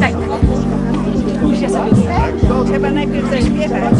Tak. Muszę sobie. Trzeba najpierw zaśpiewać.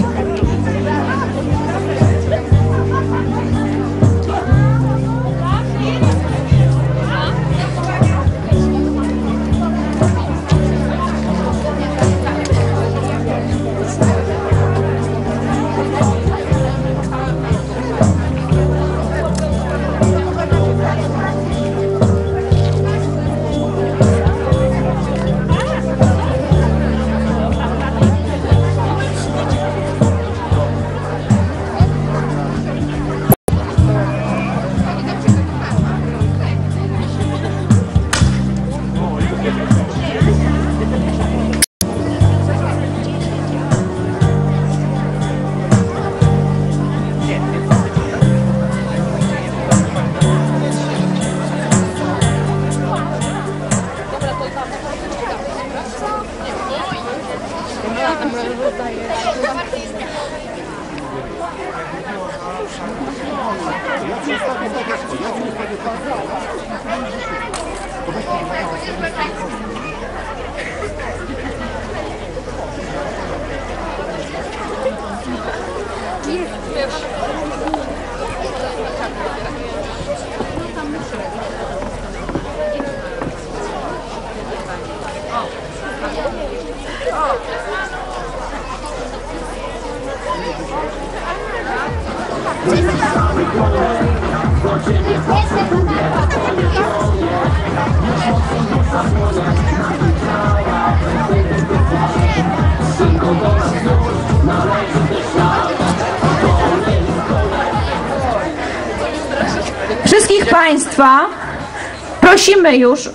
Już y,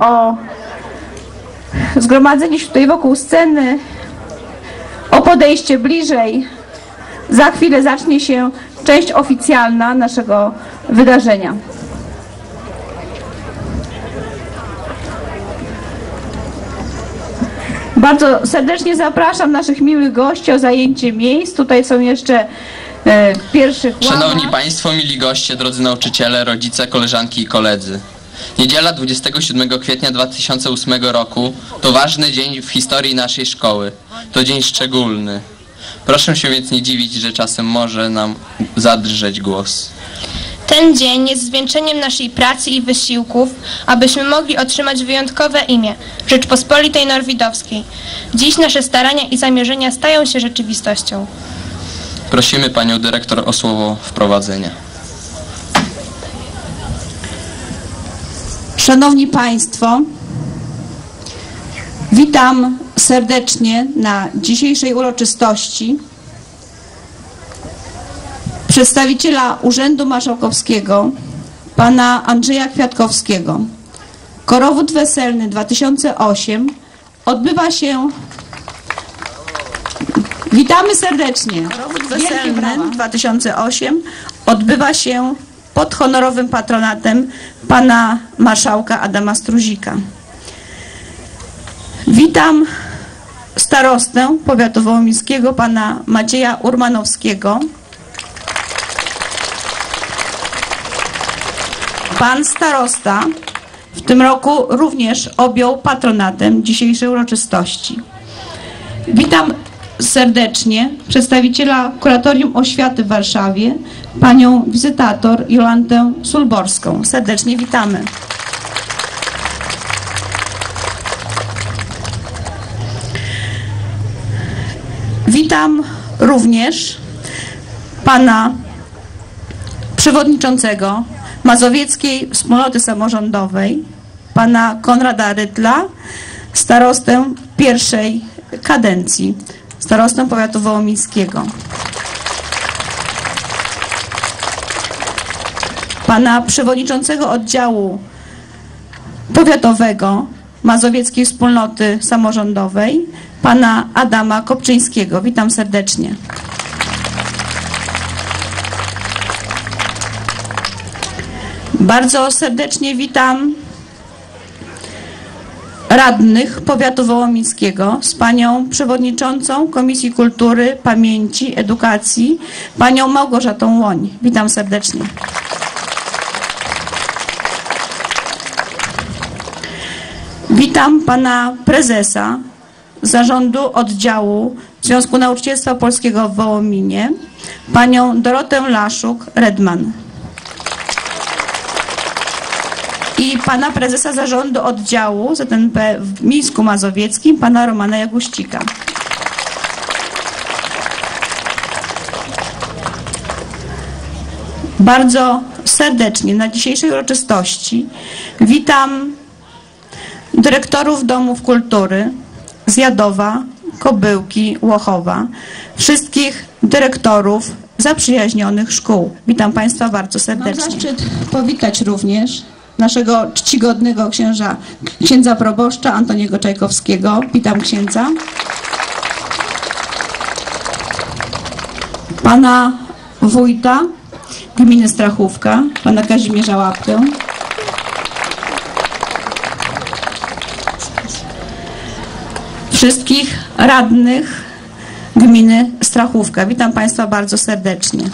o zgromadzenie się tutaj wokół sceny, o podejście bliżej. Za chwilę zacznie się część oficjalna naszego wydarzenia. Bardzo serdecznie zapraszam naszych miłych gości o zajęcie miejsc. Tutaj są jeszcze e, w pierwszych Szanowni. Państwo, mili goście, drodzy nauczyciele, rodzice, koleżanki i koledzy. Niedziela 27 kwietnia 2008 roku to ważny dzień w historii naszej szkoły. To dzień szczególny. Proszę się więc nie dziwić, że czasem może nam zadrżeć głos. Ten dzień jest zwieńczeniem naszej pracy i wysiłków, abyśmy mogli otrzymać wyjątkowe imię Rzeczpospolitej Norwidowskiej. Dziś nasze starania i zamierzenia stają się rzeczywistością. Prosimy Panią Dyrektor o słowo wprowadzenia. Szanowni Państwo, witam serdecznie na dzisiejszej uroczystości przedstawiciela Urzędu Marszałkowskiego, pana Andrzeja Kwiatkowskiego. Korowód Weselny 2008 odbywa się... Witamy serdecznie. Korowód Weselny 2008 odbywa się pod honorowym patronatem pana marszałka Adama Struzika. Witam starostę powiatu wołomińskiego pana Macieja Urmanowskiego. Pan starosta w tym roku również objął patronatem dzisiejszej uroczystości. Witam serdecznie przedstawiciela Kuratorium Oświaty w Warszawie, panią wizytator Jolantę Sulborską. Serdecznie witamy. Witam również pana przewodniczącego Mazowieckiej Wspólnoty Samorządowej, pana Konrada Rytla, starostę pierwszej kadencji, starostę powiatu wołomińskiego. Pana przewodniczącego oddziału powiatowego Mazowieckiej Wspólnoty Samorządowej, pana Adama Kopczyńskiego. Witam serdecznie. Bardzo serdecznie witam radnych powiatu wołomińskiego z panią przewodniczącą Komisji Kultury, Pamięci, Edukacji, panią Małgorzatą Łoń. Witam serdecznie. Witam pana prezesa zarządu oddziału Związku Nauczycielstwa Polskiego w Wołominie, panią Dorotę Laszuk-Redman. I pana prezesa zarządu oddziału ZNP w Mińsku Mazowieckim, pana Romana Jaguścika. Bardzo serdecznie na dzisiejszej uroczystości witam dyrektorów domów kultury z Jadowa, Kobyłki, Łochowa, wszystkich dyrektorów zaprzyjaźnionych szkół. Witam Państwa bardzo serdecznie. Mam zaszczyt powitać również naszego czcigodnego księża, księdza proboszcza Antoniego Czajkowskiego. Witam księdza. Pana wójta gminy Strachówka, pana Kazimierza Łapkę. wszystkich radnych gminy Strachówka. Witam Państwa bardzo serdecznie.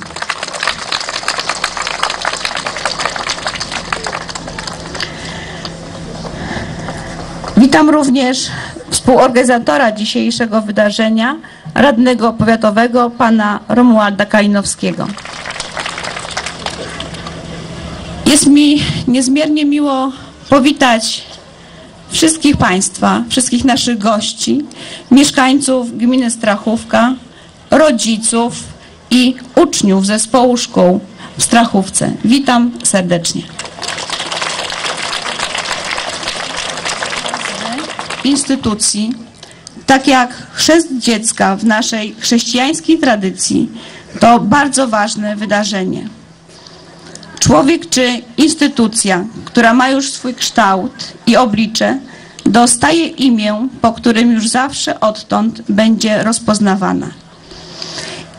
Witam również współorganizatora dzisiejszego wydarzenia, radnego powiatowego, pana Romualda Kalinowskiego. Jest mi niezmiernie miło powitać wszystkich Państwa, wszystkich naszych gości, mieszkańców gminy Strachówka, rodziców i uczniów zespołu szkół w Strachówce. Witam serdecznie. Instytucji, tak jak chrzest dziecka w naszej chrześcijańskiej tradycji, to bardzo ważne wydarzenie. Człowiek czy instytucja, która ma już swój kształt i oblicze, dostaje imię, po którym już zawsze odtąd będzie rozpoznawana.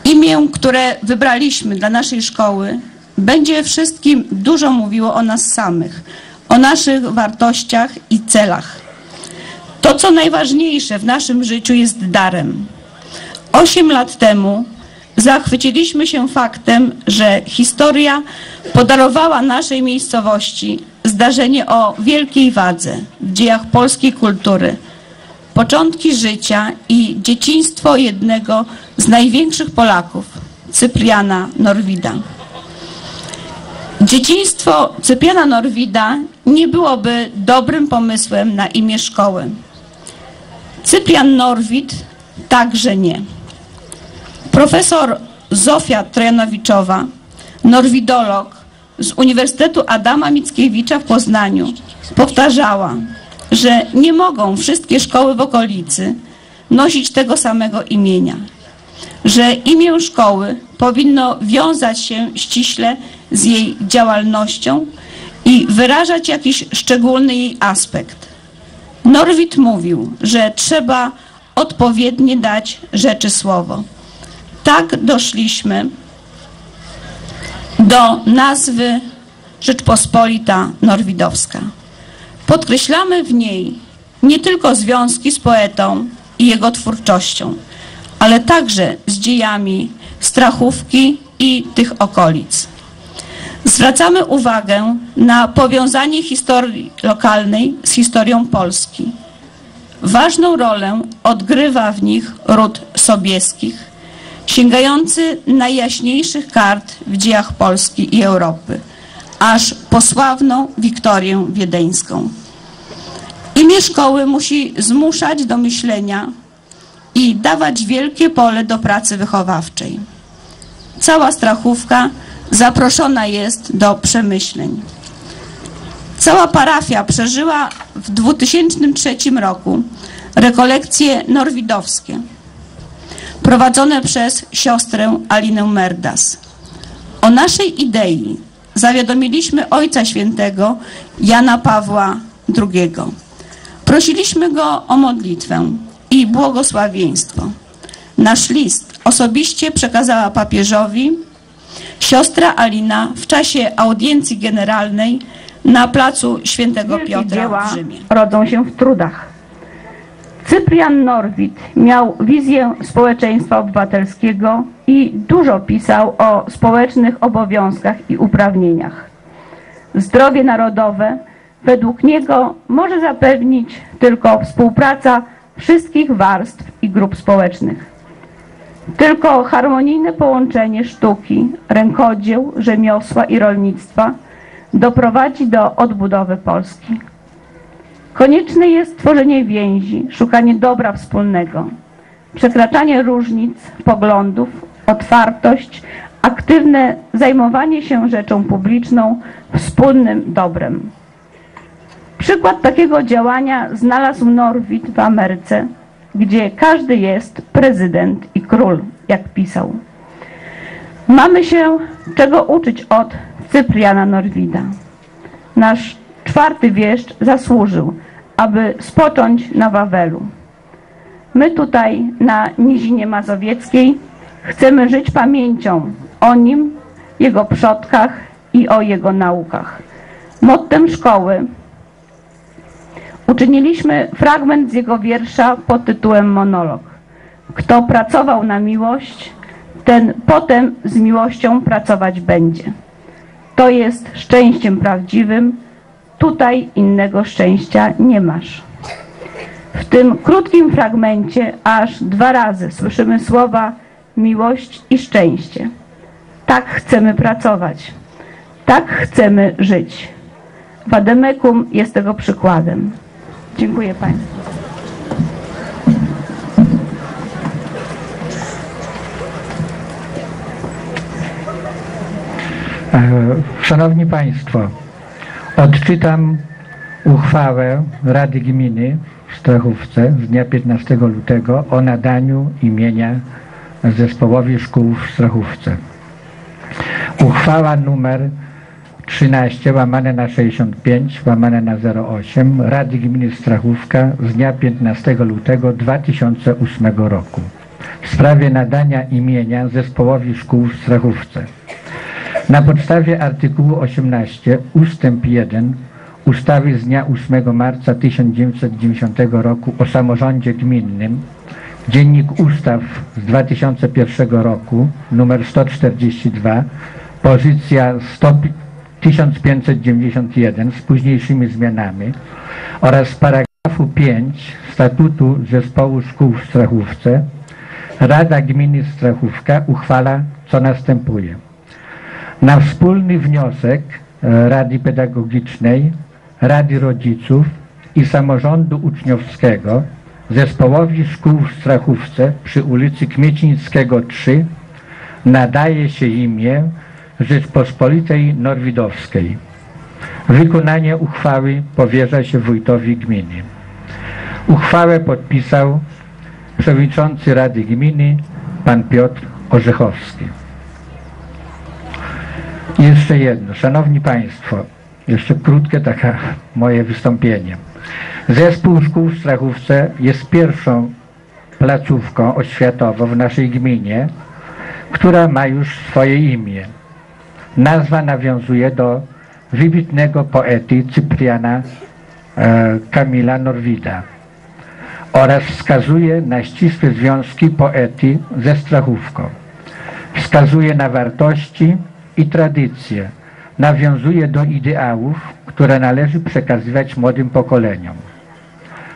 Imię, które wybraliśmy dla naszej szkoły, będzie wszystkim dużo mówiło o nas samych, o naszych wartościach i celach. To, co najważniejsze w naszym życiu, jest darem. Osiem lat temu zachwyciliśmy się faktem, że historia podarowała naszej miejscowości zdarzenie o wielkiej wadze w dziejach polskiej kultury. Początki życia i dzieciństwo jednego z największych Polaków, Cypriana Norwida. Dzieciństwo Cypriana Norwida nie byłoby dobrym pomysłem na imię szkoły. Cyprian Norwid także nie. Profesor Zofia Trojanowiczowa, norwidolog z Uniwersytetu Adama Mickiewicza w Poznaniu, powtarzała, że nie mogą wszystkie szkoły w okolicy nosić tego samego imienia, że imię szkoły powinno wiązać się ściśle z jej działalnością i wyrażać jakiś szczególny jej aspekt. Norwid mówił, że trzeba odpowiednie dać rzeczy słowo tak doszliśmy do nazwy Rzeczpospolita Norwidowska. Podkreślamy w niej nie tylko związki z poetą i jego twórczością, ale także z dziejami Strachówki i tych okolic. Zwracamy uwagę na powiązanie historii lokalnej z historią Polski. Ważną rolę odgrywa w nich ród Sobieskich, sięgający najjaśniejszych kart w dziejach Polski i Europy, aż po sławną Wiktorię Wiedeńską. Imię szkoły musi zmuszać do myślenia i dawać wielkie pole do pracy wychowawczej. Cała Strachówka zaproszona jest do przemyśleń. Cała parafia przeżyła w 2003 roku rekolekcje norwidowskie prowadzone przez siostrę Alinę Merdas. O naszej idei zawiadomiliśmy Ojca Świętego Jana Pawła II. Prosiliśmy go o modlitwę i błogosławieństwo. Nasz list osobiście przekazała papieżowi siostra Alina w czasie audiencji generalnej na placu Świętego Wielkie Piotra dzieła w Rzymie. rodzą się w trudach. Cyprian Norwid miał wizję społeczeństwa obywatelskiego i dużo pisał o społecznych obowiązkach i uprawnieniach. Zdrowie narodowe według niego może zapewnić tylko współpraca wszystkich warstw i grup społecznych. Tylko harmonijne połączenie sztuki, rękodzieł, rzemiosła i rolnictwa doprowadzi do odbudowy Polski. Konieczne jest tworzenie więzi, szukanie dobra wspólnego, przekraczanie różnic, poglądów, otwartość, aktywne zajmowanie się rzeczą publiczną, wspólnym dobrem. Przykład takiego działania znalazł Norwid w Ameryce, gdzie każdy jest prezydent i król, jak pisał. Mamy się czego uczyć od Cypriana Norwida. Nasz czwarty wieszcz zasłużył, aby spocząć na Wawelu. My tutaj na Nizinie Mazowieckiej chcemy żyć pamięcią o nim, jego przodkach i o jego naukach. Mottem szkoły uczyniliśmy fragment z jego wiersza pod tytułem Monolog. Kto pracował na miłość, ten potem z miłością pracować będzie. To jest szczęściem prawdziwym, tutaj innego szczęścia nie masz. W tym krótkim fragmencie aż dwa razy słyszymy słowa miłość i szczęście. Tak chcemy pracować. Tak chcemy żyć. Wademekum jest tego przykładem. Dziękuję Państwu. E, Szanowni Państwo, odczytam uchwałę Rady Gminy w Strachówce z dnia 15 lutego o nadaniu imienia zespołowi szkół w Strachówce. Uchwała numer 13 łamane na 65 łamane na 08 Rady Gminy Strachówka z dnia 15 lutego 2008 roku w sprawie nadania imienia zespołowi szkół w Strachówce. Na podstawie artykułu 18 ustęp 1 ustawy z dnia 8 marca 1990 roku o samorządzie gminnym Dziennik Ustaw z 2001 roku numer 142 pozycja 100, 1591 z późniejszymi zmianami oraz paragrafu 5 statutu Zespołu Szkół w Strachówce Rada Gminy Strachówka uchwala co następuje. Na wspólny wniosek e, Rady Pedagogicznej, Rady Rodziców i Samorządu Uczniowskiego Zespołowi Szkół w Strachówce przy ulicy Kmiecińskiego 3 nadaje się imię Rzeczpospolitej Norwidowskiej. Wykonanie uchwały powierza się wójtowi gminy. Uchwałę podpisał przewodniczący Rady Gminy pan Piotr Orzechowski. I jeszcze jedno, szanowni państwo, jeszcze krótkie takie moje wystąpienie. Zespół szkół w Strachówce jest pierwszą placówką oświatową w naszej gminie, która ma już swoje imię. Nazwa nawiązuje do wybitnego poety Cypriana e, Kamila Norwida oraz wskazuje na ścisłe związki poety ze Strachówką. Wskazuje na wartości i tradycje, nawiązuje do ideałów, które należy przekazywać młodym pokoleniom.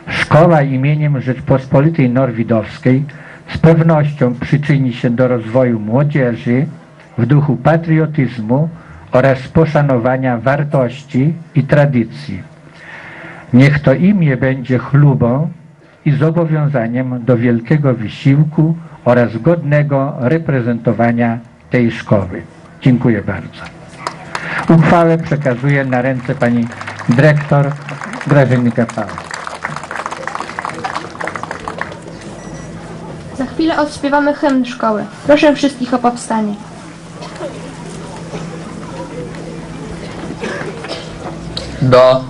Szkoła imieniem Rzeczpospolitej Norwidowskiej z pewnością przyczyni się do rozwoju młodzieży w duchu patriotyzmu oraz poszanowania wartości i tradycji. Niech to imię będzie chlubą i zobowiązaniem do wielkiego wysiłku oraz godnego reprezentowania tej szkoły. Dziękuję bardzo. Uchwałę przekazuję na ręce pani dyrektor Grażyny Kapała. Za chwilę odśpiewamy hymn szkoły. Proszę wszystkich o powstanie. Do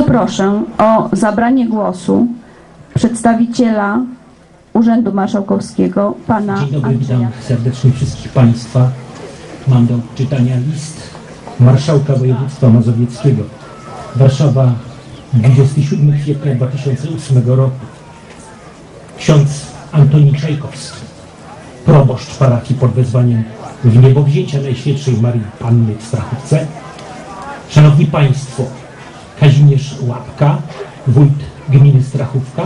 Bardzo proszę o zabranie głosu przedstawiciela Urzędu Marszałkowskiego, pana Dzień dobry, Andrzeja. witam serdecznie wszystkich Państwa. Mam do czytania list Marszałka Województwa Mazowieckiego. Warszawa, 27 kwietnia 2008 roku. Ksiądz Antoni Czajkowski, proboszcz parafii pod wezwaniem w niebowzięcia Najświętszej Marii Panny w Strachówce. Szanowni Państwo, Kazimierz Łapka, wójt gminy Strachówka,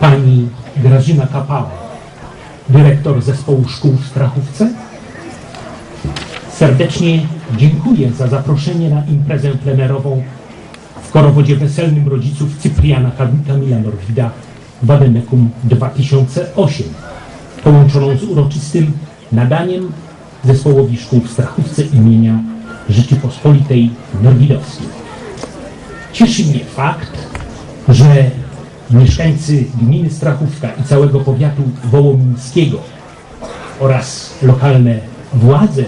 pani Grażyna Kapała, dyrektor zespołu szkół w Strachówce. Serdecznie dziękuję za zaproszenie na imprezę plenerową w korowodzie weselnym rodziców Cypriana Kam- Kamila Norwida Wademekum 2008, połączoną z uroczystym nadaniem zespołowi szkół w Strachówce imienia Rzeczypospolitej Norwidowskiej. Cieszy mnie fakt, że mieszkańcy gminy Strachówka i całego powiatu wołomińskiego oraz lokalne władze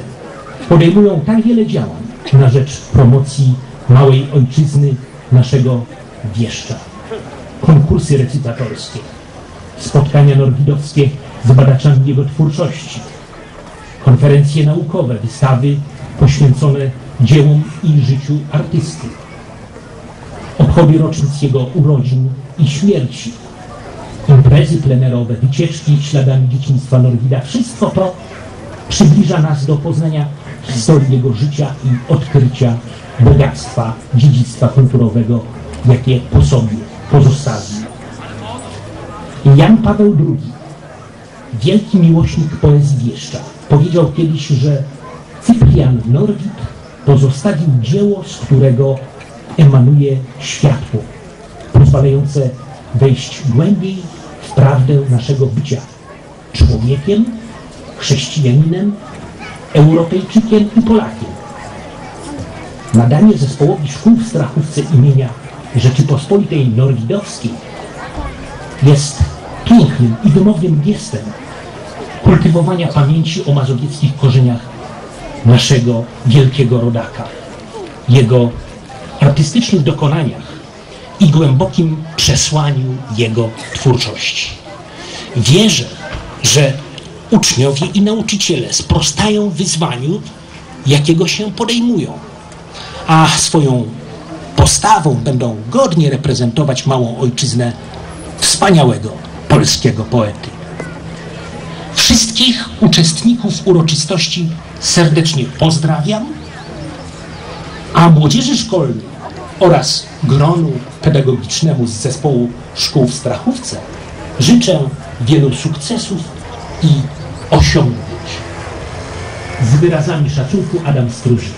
podejmują tak wiele działań na rzecz promocji małej ojczyzny naszego wieszcza. Konkursy recytatorskie, spotkania norwidowskie z badaczami jego twórczości, konferencje naukowe, wystawy poświęcone dziełom i życiu artysty, obchody rocznic jego urodzin i śmierci, imprezy plenerowe, wycieczki śladami dzieciństwa Norwida. Wszystko to przybliża nas do poznania historii jego życia i odkrycia bogactwa dziedzictwa kulturowego, jakie po sobie pozostawił. Jan Paweł II, wielki miłośnik poezji wieszcza, powiedział kiedyś, że Cyprian Norwid pozostawił dzieło, z którego emanuje światło, pozwalające wejść głębiej w prawdę naszego bycia człowiekiem, chrześcijaninem, Europejczykiem i Polakiem. Nadanie zespołowi szkół w Strachówce imienia Rzeczypospolitej Norwidowskiej jest pięknym i wymownym gestem kultywowania pamięci o mazowieckich korzeniach naszego wielkiego rodaka, jego artystycznych dokonaniach i głębokim przesłaniu jego twórczości. Wierzę, że uczniowie i nauczyciele sprostają wyzwaniu, jakiego się podejmują, a swoją postawą będą godnie reprezentować małą ojczyznę wspaniałego polskiego poety. Wszystkich uczestników uroczystości serdecznie pozdrawiam, a młodzieży szkolnej oraz gronu pedagogicznemu z zespołu szkół w Strachówce życzę wielu sukcesów i osiągnięć. Z wyrazami szacunku Adam Stróżyk.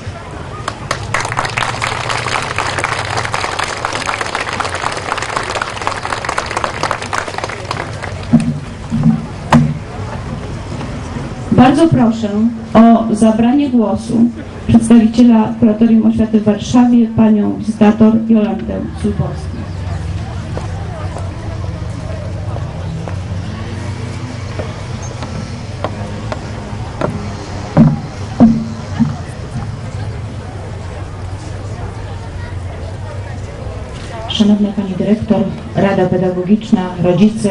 Bardzo proszę o zabranie głosu przedstawiciela Kuratorium Oświaty w Warszawie, panią wizytator Jolantę Sulbowską. Szanowna Pani Dyrektor, Rada Pedagogiczna, rodzice,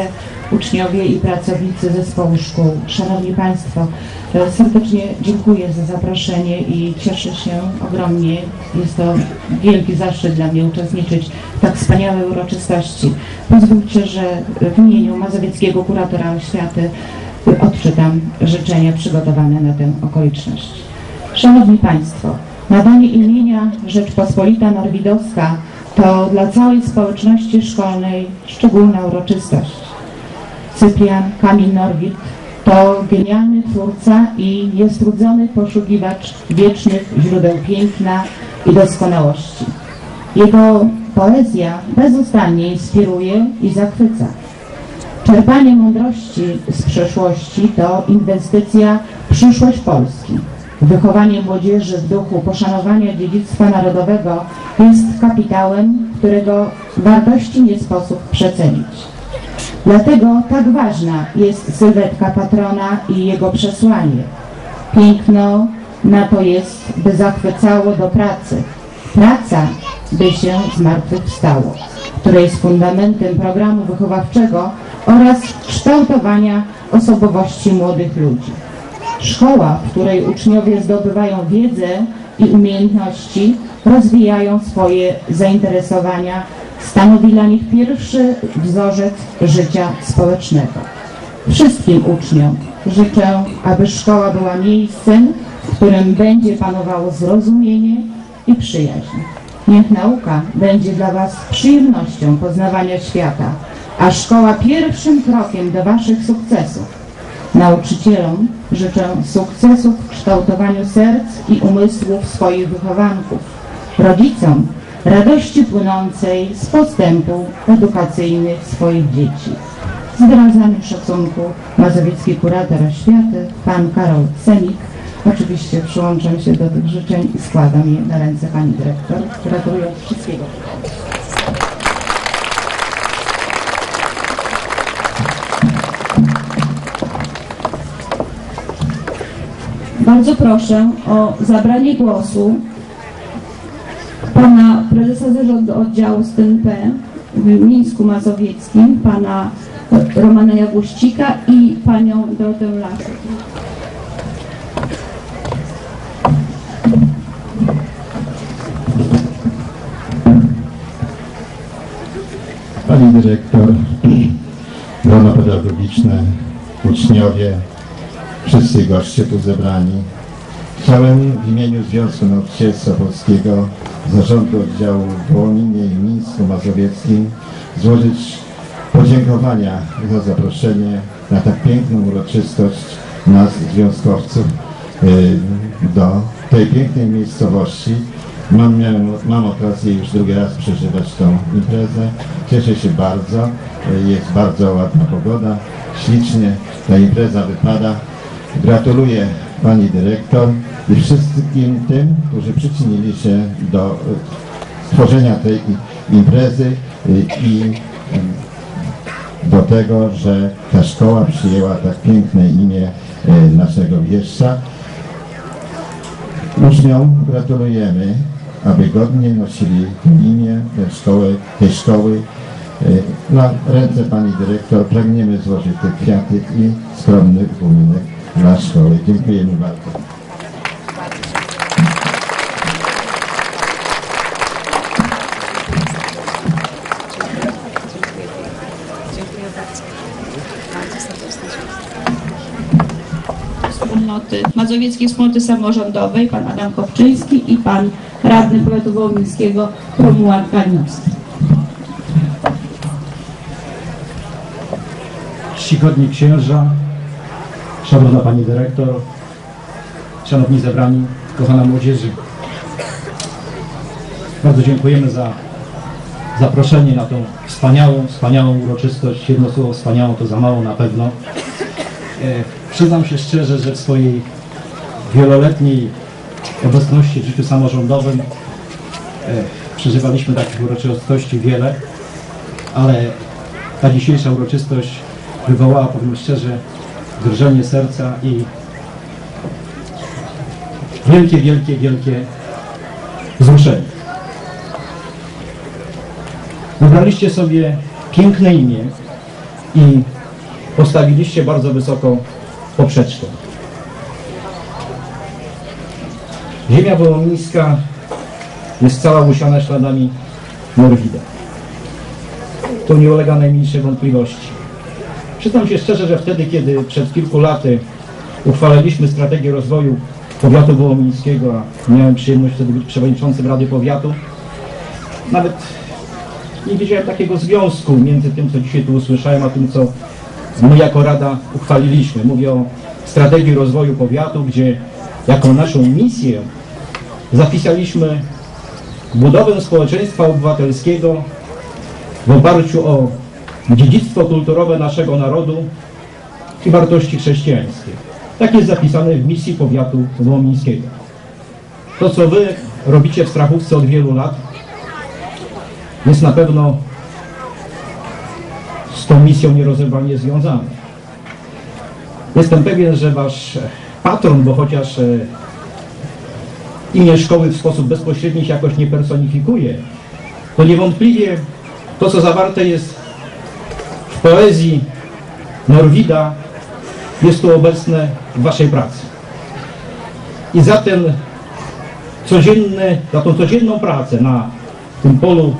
uczniowie i pracownicy zespołu szkół. Szanowni Państwo, e, serdecznie dziękuję za zaproszenie i cieszę się ogromnie. Jest to wielki zaszczyt dla mnie uczestniczyć w tak wspaniałej uroczystości. Pozwólcie, że w imieniu Mazowieckiego Kuratora Oświaty odczytam życzenia przygotowane na tę okoliczność. Szanowni Państwo, nadanie imienia Rzeczpospolita Norwidowska to dla całej społeczności szkolnej szczególna uroczystość. Cyprian Kamil Norwid to genialny twórca i niestrudzony poszukiwacz wiecznych źródeł piękna i doskonałości. Jego poezja bezustannie inspiruje i zachwyca. Czerpanie mądrości z przeszłości to inwestycja w przyszłość Polski. Wychowanie młodzieży w duchu poszanowania dziedzictwa narodowego jest kapitałem, którego wartości nie sposób przecenić. Dlatego tak ważna jest sylwetka patrona i jego przesłanie. Piękno na to jest, by zachwycało do pracy. Praca by się zmartwychwstało, które jest fundamentem programu wychowawczego oraz kształtowania osobowości młodych ludzi. Szkoła, w której uczniowie zdobywają wiedzę i umiejętności, rozwijają swoje zainteresowania, stanowi dla nich pierwszy wzorzec życia społecznego. Wszystkim uczniom życzę, aby szkoła była miejscem, w którym będzie panowało zrozumienie i przyjaźń. Niech nauka będzie dla Was przyjemnością poznawania świata, a szkoła pierwszym krokiem do Waszych sukcesów. Nauczycielom życzę sukcesów w kształtowaniu serc i umysłów swoich wychowanków. Rodzicom radości płynącej z postępu edukacyjnych swoich dzieci. Z wyrazami szacunku mazowiecki kurator oświaty, pan Karol Semik. Oczywiście przyłączam się do tych życzeń i składam je na ręce pani dyrektor, gratulując wszystkiego. Bardzo proszę o zabranie głosu pana prezesa zarządu oddziału STNP w Mińsku Mazowieckim, pana Romana Jagłuścika i panią Dorotę Laszek. Pani dyrektor, grono pedagogiczne, uczniowie, wszyscy goście tu zebrani. Chciałem w imieniu Związku Nauczycielstwa Polskiego, Zarządu Oddziału w Wołominie i Mińsku Mazowieckim złożyć podziękowania za zaproszenie na tak piękną uroczystość nas, związkowców, y, do tej pięknej miejscowości. Mam, miałem, mam okazję już drugi raz przeżywać tą imprezę. Cieszę się bardzo. Jest bardzo ładna pogoda. Ślicznie ta impreza wypada. Gratuluję Pani Dyrektor i wszystkim tym, którzy przyczynili się do y, stworzenia tej imprezy y, i do tego, że ta szkoła przyjęła tak piękne imię y, naszego wieszcza. Uczniom gratulujemy, aby godnie nosili imię tej szkoły, tej szkoły. Na ręce Pani Dyrektor pragniemy złożyć te kwiaty i skromny upominek dla szkoły. Dziękujemy bardzo. Wspólnoty, Mazowieckiej Wspólnoty Samorządowej, pan Adam Kopczyński i pan radny powiatu wołomińskiego Romuald Kalinowski. Czcigodni księża, szanowna pani dyrektor, szanowni zebrani, kochana młodzieży. Bardzo dziękujemy za zaproszenie na tą wspaniałą, wspaniałą uroczystość. Jedno słowo wspaniałą to za mało na pewno. E, przyznam się szczerze, że w swojej wieloletniej obecności w życiu samorządowym e, przeżywaliśmy takich uroczystości wiele, ale ta dzisiejsza uroczystość wywołała, powiem szczerze, drżenie serca i wielkie, wielkie, wielkie wzruszenie. Wybraliście sobie piękne imię i postawiliście bardzo wysoką poprzeczkę. Ziemia wołomińska jest cała usiana śladami Norwida. To nie ulega najmniejszej wątpliwości. Przyznam się szczerze, że wtedy, kiedy przed kilku laty uchwalaliśmy strategię rozwoju powiatu wołomińskiego, a miałem przyjemność wtedy być przewodniczącym Rady Powiatu, nawet nie widziałem takiego związku między tym, co dzisiaj tu usłyszałem, a tym, co my jako Rada uchwaliliśmy. Mówię o strategii rozwoju powiatu, gdzie jako naszą misję zapisaliśmy budowę społeczeństwa obywatelskiego w oparciu o dziedzictwo kulturowe naszego narodu i wartości chrześcijańskie. Tak jest zapisane w misji powiatu wołomińskiego. To, co wy robicie w Strachówce od wielu lat, jest na pewno z tą misją nierozerwalnie związane. Jestem pewien, że wasz patron, bo chociaż e, imię szkoły w sposób bezpośredni się jakoś nie personifikuje, to niewątpliwie to, co zawarte jest poezji Norwida, jest tu obecne w Waszej pracy. I za ten codzienny, za tą codzienną pracę na tym polu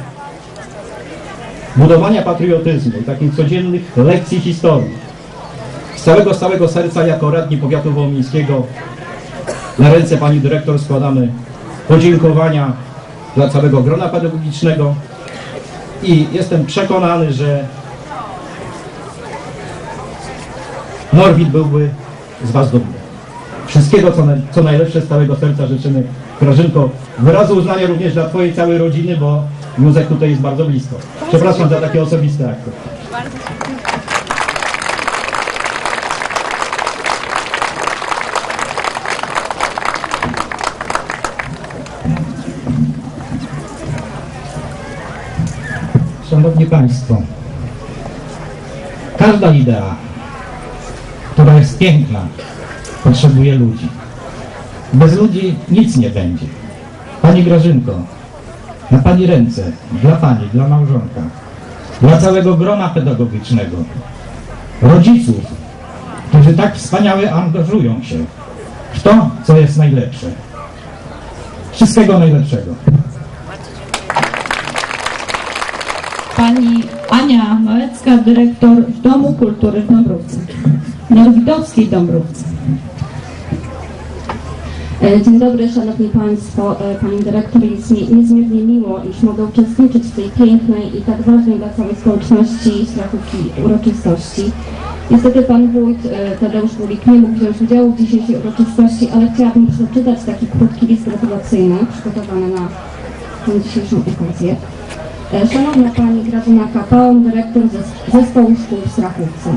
budowania patriotyzmu, takich codziennych lekcji historii, z całego, z całego serca jako radni powiatu wołomińskiego na ręce pani dyrektor składamy podziękowania dla całego grona pedagogicznego i jestem przekonany, że Norwid byłby z Was dumny. Wszystkiego, co, na, co najlepsze z całego serca życzymy. Grażynko, wyrazu uznania również dla Twojej całej rodziny, bo Józek tutaj jest bardzo blisko. Przepraszam za takie osobiste akty. Szanowni Państwo, każda idea, która jest piękna, potrzebuje ludzi. Bez ludzi nic nie będzie. Pani Grażynko, na Pani ręce, dla Pani, dla małżonka, dla całego grona pedagogicznego, rodziców, którzy tak wspaniale angażują się w to, co jest najlepsze. Wszystkiego najlepszego. Pani Ania Małecka, dyrektor Domu Kultury w Dąbrówce, Norwidowskiej Dąbrówce. E, Dzień dobry, Szanowni Państwo, E, Pani Dyrektor, jest mi niezmiernie miło, iż mogę uczestniczyć w tej pięknej i tak ważnej dla całej społeczności Strachówki uroczystości. Niestety Pan Wójt e, Tadeusz Wulik nie mógł wziąć udziału w dzisiejszej uroczystości, ale chciałabym przeczytać taki krótki list gratulacyjny przygotowany na tę dzisiejszą okazję. E, Szanowna Pani Grażyna Kapaon, dyrektor zes- Zespołu Szkół w Strachówce.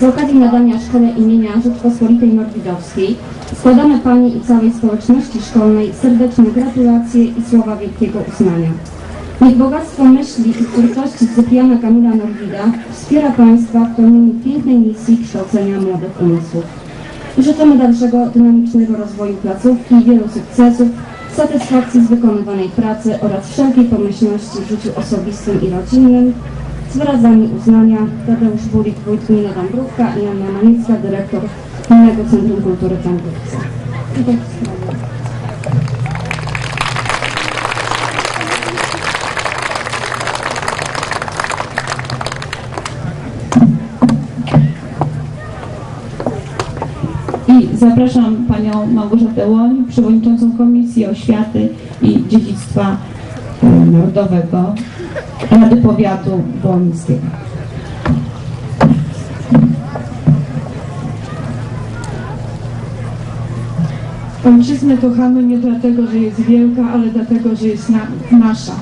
Z okazji nadania szkole imienia Rzeczpospolitej Norwidowskiej składamy Pani i całej społeczności szkolnej serdeczne gratulacje i słowa wielkiego uznania. Niech bogactwo myśli i twórczości Cypriana Kamila Norwida wspiera Państwa w pełnieniu pięknej misji kształcenia młodych umysłów. Życzymy dalszego dynamicznego rozwoju placówki, wielu sukcesów, satysfakcji z wykonywanej pracy oraz wszelkiej pomyślności w życiu osobistym i rodzinnym. Z wyrazami uznania Tadeusz Bulik, wójt gminy Dąbrówka i Anna Manicka, dyrektor Gminnego Centrum Kultury sprawie. I zapraszam Panią Małgorzatę Łoń, Przewodniczącą Komisji Oświaty i Dziedzictwa e, Narodowego Rady Powiatu Wołomińskiego. Ojczyznę kochamy nie dlatego, że jest wielka, ale dlatego, że jest na, nasza.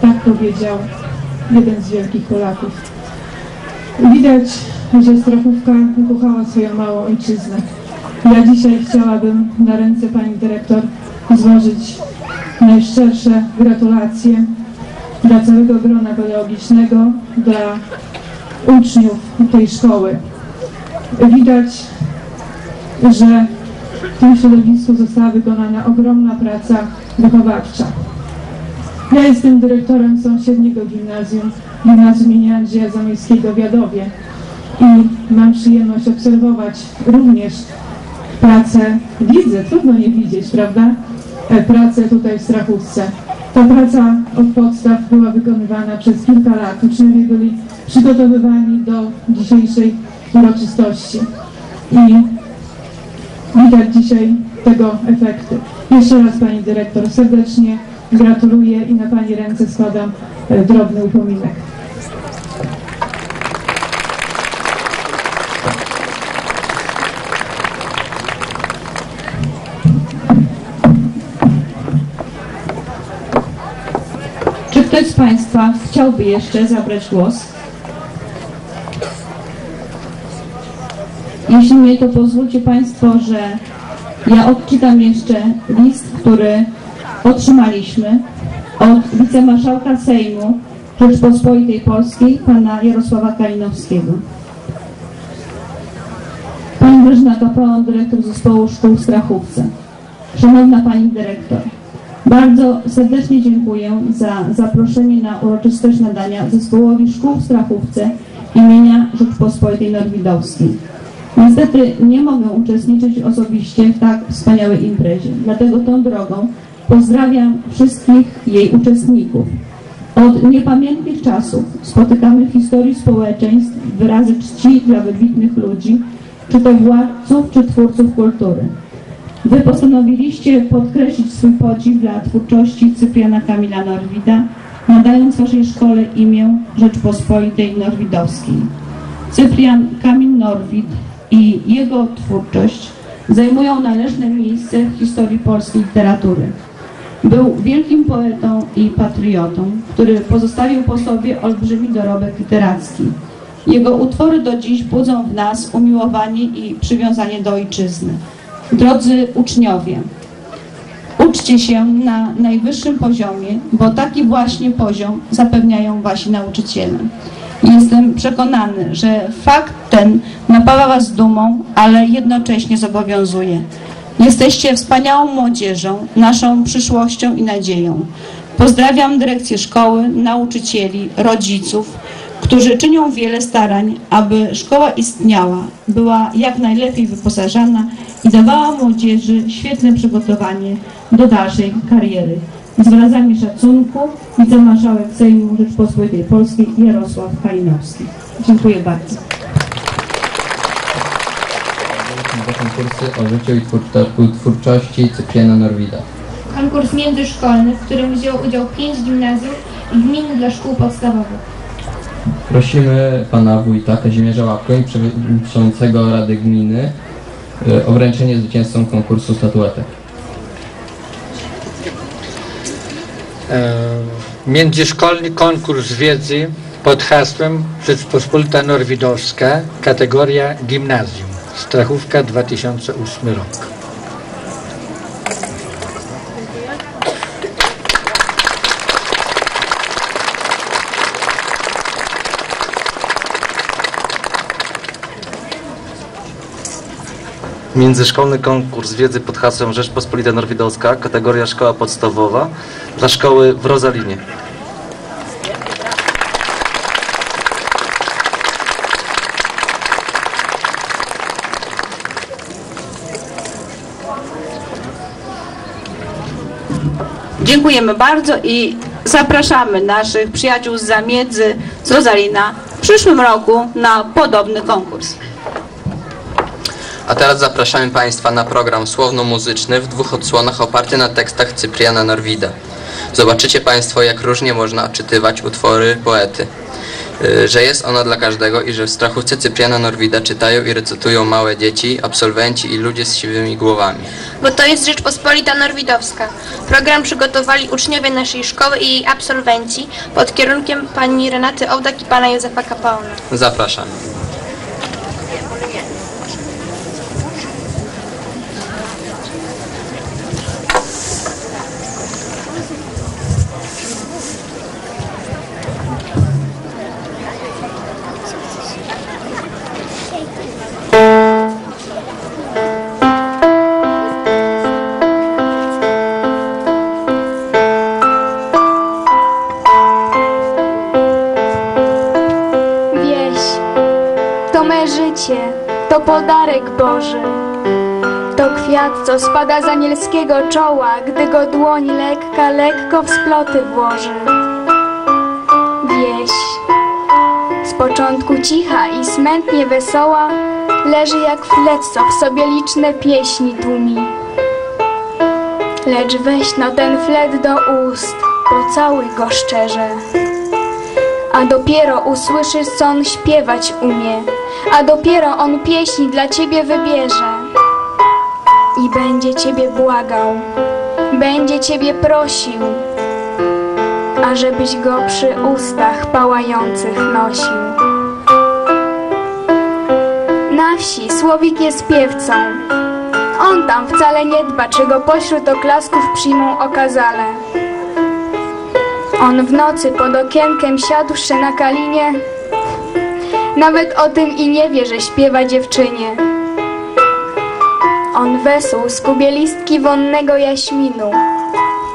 Tak powiedział jeden z wielkich Polaków. Widać, że Strachówka ukochała swoją małą ojczyznę. Ja dzisiaj chciałabym na ręce pani dyrektor złożyć najszczersze gratulacje dla całego grona pedagogicznego, dla uczniów tej szkoły. Widać, że w tym środowisku została wykonana ogromna praca wychowawcza. Ja jestem dyrektorem sąsiedniego gimnazjum, gimnazjum im. Andrzeja Zamojskiego w Jadowie i mam przyjemność obserwować również pracę, widzę, trudno nie widzieć, prawda? E, Pracę tutaj w Strachówce. Ta praca od podstaw była wykonywana przez kilka lat. Uczniowie byli przygotowywani do dzisiejszej uroczystości. I widać dzisiaj tego efekty. Jeszcze raz Pani Dyrektor serdecznie gratuluję i na Pani ręce składam e, drobny upominek. Państwa chciałby jeszcze zabrać głos? Jeśli nie, to pozwólcie Państwo, że ja odczytam jeszcze list, który otrzymaliśmy od wicemarszałka Sejmu Rzeczpospolitej Polskiej, pana Jarosława Kalinowskiego. Pani Grażyna Kapłan, dyrektor zespołu szkół w Strachówce. Szanowna Pani Dyrektor, bardzo serdecznie dziękuję za zaproszenie na uroczystość nadania zespołowi szkół w Strachówce imienia Rzeczpospolitej Norwidowskiej. Niestety nie mogę uczestniczyć osobiście w tak wspaniałej imprezie, dlatego tą drogą pozdrawiam wszystkich jej uczestników. Od niepamiętnych czasów spotykamy w historii społeczeństw wyrazy czci dla wybitnych ludzi, czy to władców, czy twórców kultury. Wy postanowiliście podkreślić swój podziw dla twórczości Cypriana Kamila Norwida, nadając Waszej szkole imię Rzeczpospolitej Norwidowskiej. Cyprian Kamil Norwid i jego twórczość zajmują należne miejsce w historii polskiej literatury. Był wielkim poetą i patriotą, który pozostawił po sobie olbrzymi dorobek literacki. Jego utwory do dziś budzą w nas umiłowanie i przywiązanie do ojczyzny. Drodzy uczniowie, uczcie się na najwyższym poziomie, bo taki właśnie poziom zapewniają wasi nauczyciele. Jestem przekonany, że fakt ten napawa was dumą, ale jednocześnie zobowiązuje. Jesteście wspaniałą młodzieżą, naszą przyszłością i nadzieją. Pozdrawiam dyrekcję szkoły, nauczycieli, rodziców, którzy czynią wiele starań, aby szkoła istniała, była jak najlepiej wyposażana i dawała młodzieży świetne przygotowanie do dalszej kariery. Z wyrazami szacunku wicemarszałek Sejmu Rzeczpospolitej Polskiej Jarosław Kalinowski. Dziękuję bardzo. konkursy o życiu i twórczo- twórczości Cypriana Norwida. Konkurs międzyszkolny, w którym wzięło udział pięć gimnazjów i gminy dla szkół podstawowych. Prosimy pana wójta Kazimierza Łapkę i przewodniczącego Rady Gminy y, o wręczenie zwycięzcom konkursu statuetek. E, Międzyszkolny konkurs wiedzy pod hasłem Rzeczpospolita Norwidowska, kategoria gimnazjum, Strachówka 2008 rok. Międzyszkolny konkurs wiedzy pod hasłem Rzeczpospolita Norwidowska, kategoria szkoła podstawowa dla szkoły w Rozalinie. Dziękujemy bardzo i zapraszamy naszych przyjaciół z Zamiedzy, z Rozalina w przyszłym roku na podobny konkurs. A teraz zapraszamy Państwa na program słowno-muzyczny w dwóch odsłonach oparty na tekstach Cypriana Norwida. Zobaczycie Państwo, jak różnie można odczytywać utwory poety. Y, Że jest ona dla każdego i że w strachówce Cypriana Norwida czytają i recytują małe dzieci, absolwenci i ludzie z siwymi głowami. Bo to jest Rzeczpospolita Norwidowska. Program przygotowali uczniowie naszej szkoły i jej absolwenci pod kierunkiem pani Renaty Ołdak i pana Józefa Kapauna. Zapraszamy. To podarek Boży. To kwiat, co spada z anielskiego czoła, gdy go dłoń lekka, lekko w sploty włoży. Wieś, z początku cicha i smętnie wesoła, leży jak flet, co w sobie liczne pieśni tłumi. Lecz weź no ten flet do ust, pocałuj go szczerze a dopiero usłyszysz, co on śpiewać umie, a dopiero on pieśni dla ciebie wybierze i będzie ciebie błagał, będzie ciebie prosił, ażebyś go przy ustach pałających nosił. Na wsi Słowik jest piewcą, on tam wcale nie dba, czy go pośród oklasków przyjmą okazale. On w nocy pod okienkiem siadłszy na kalinie, nawet o tym i nie wie, że śpiewa dziewczynie. On wesół skubie listki wonnego jaśminu.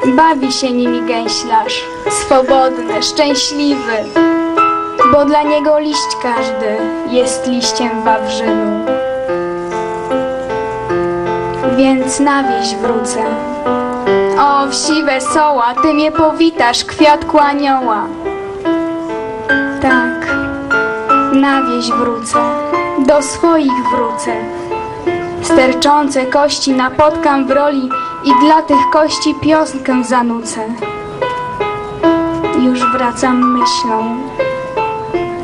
Bawi się nimi gęślarz, swobodny, szczęśliwy, bo dla niego liść każdy jest liściem wawrzynu. Więc na wieś wrócę. O wsi wesoła, ty mnie powitasz, kwiatku anioła. Na wieś wrócę, do swoich wrócę. Sterczące kości napotkam w roli i dla tych kości piosnkę zanucę. Już wracam myślą.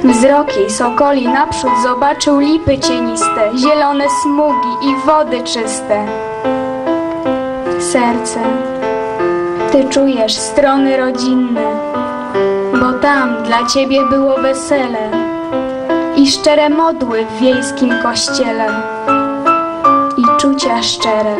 Wzrok jej sokoli naprzód zobaczył lipy cieniste, zielone smugi i wody czyste. Serce, ty czujesz strony rodzinne, bo tam dla ciebie było wesele i szczere modły w wiejskim kościele i czucia szczere,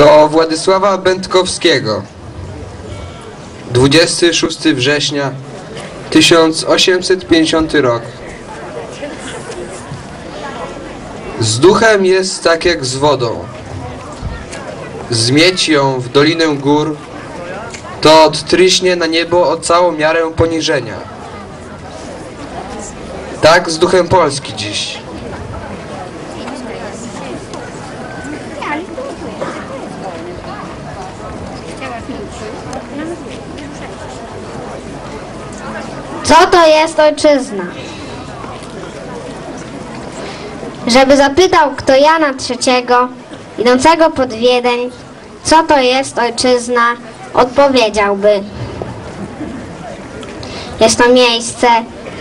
Do Władysława Będkowskiego 26 września 1850 rok Z duchem jest tak jak z wodą. Zmieć ją w dolinę gór, to odtryśnie na niebo o całą miarę poniżenia. Tak z duchem Polski dziś. Co to jest ojczyzna? Żeby zapytał kto Jana III, idącego pod Wiedeń, co to jest ojczyzna, odpowiedziałby. Jest to miejsce,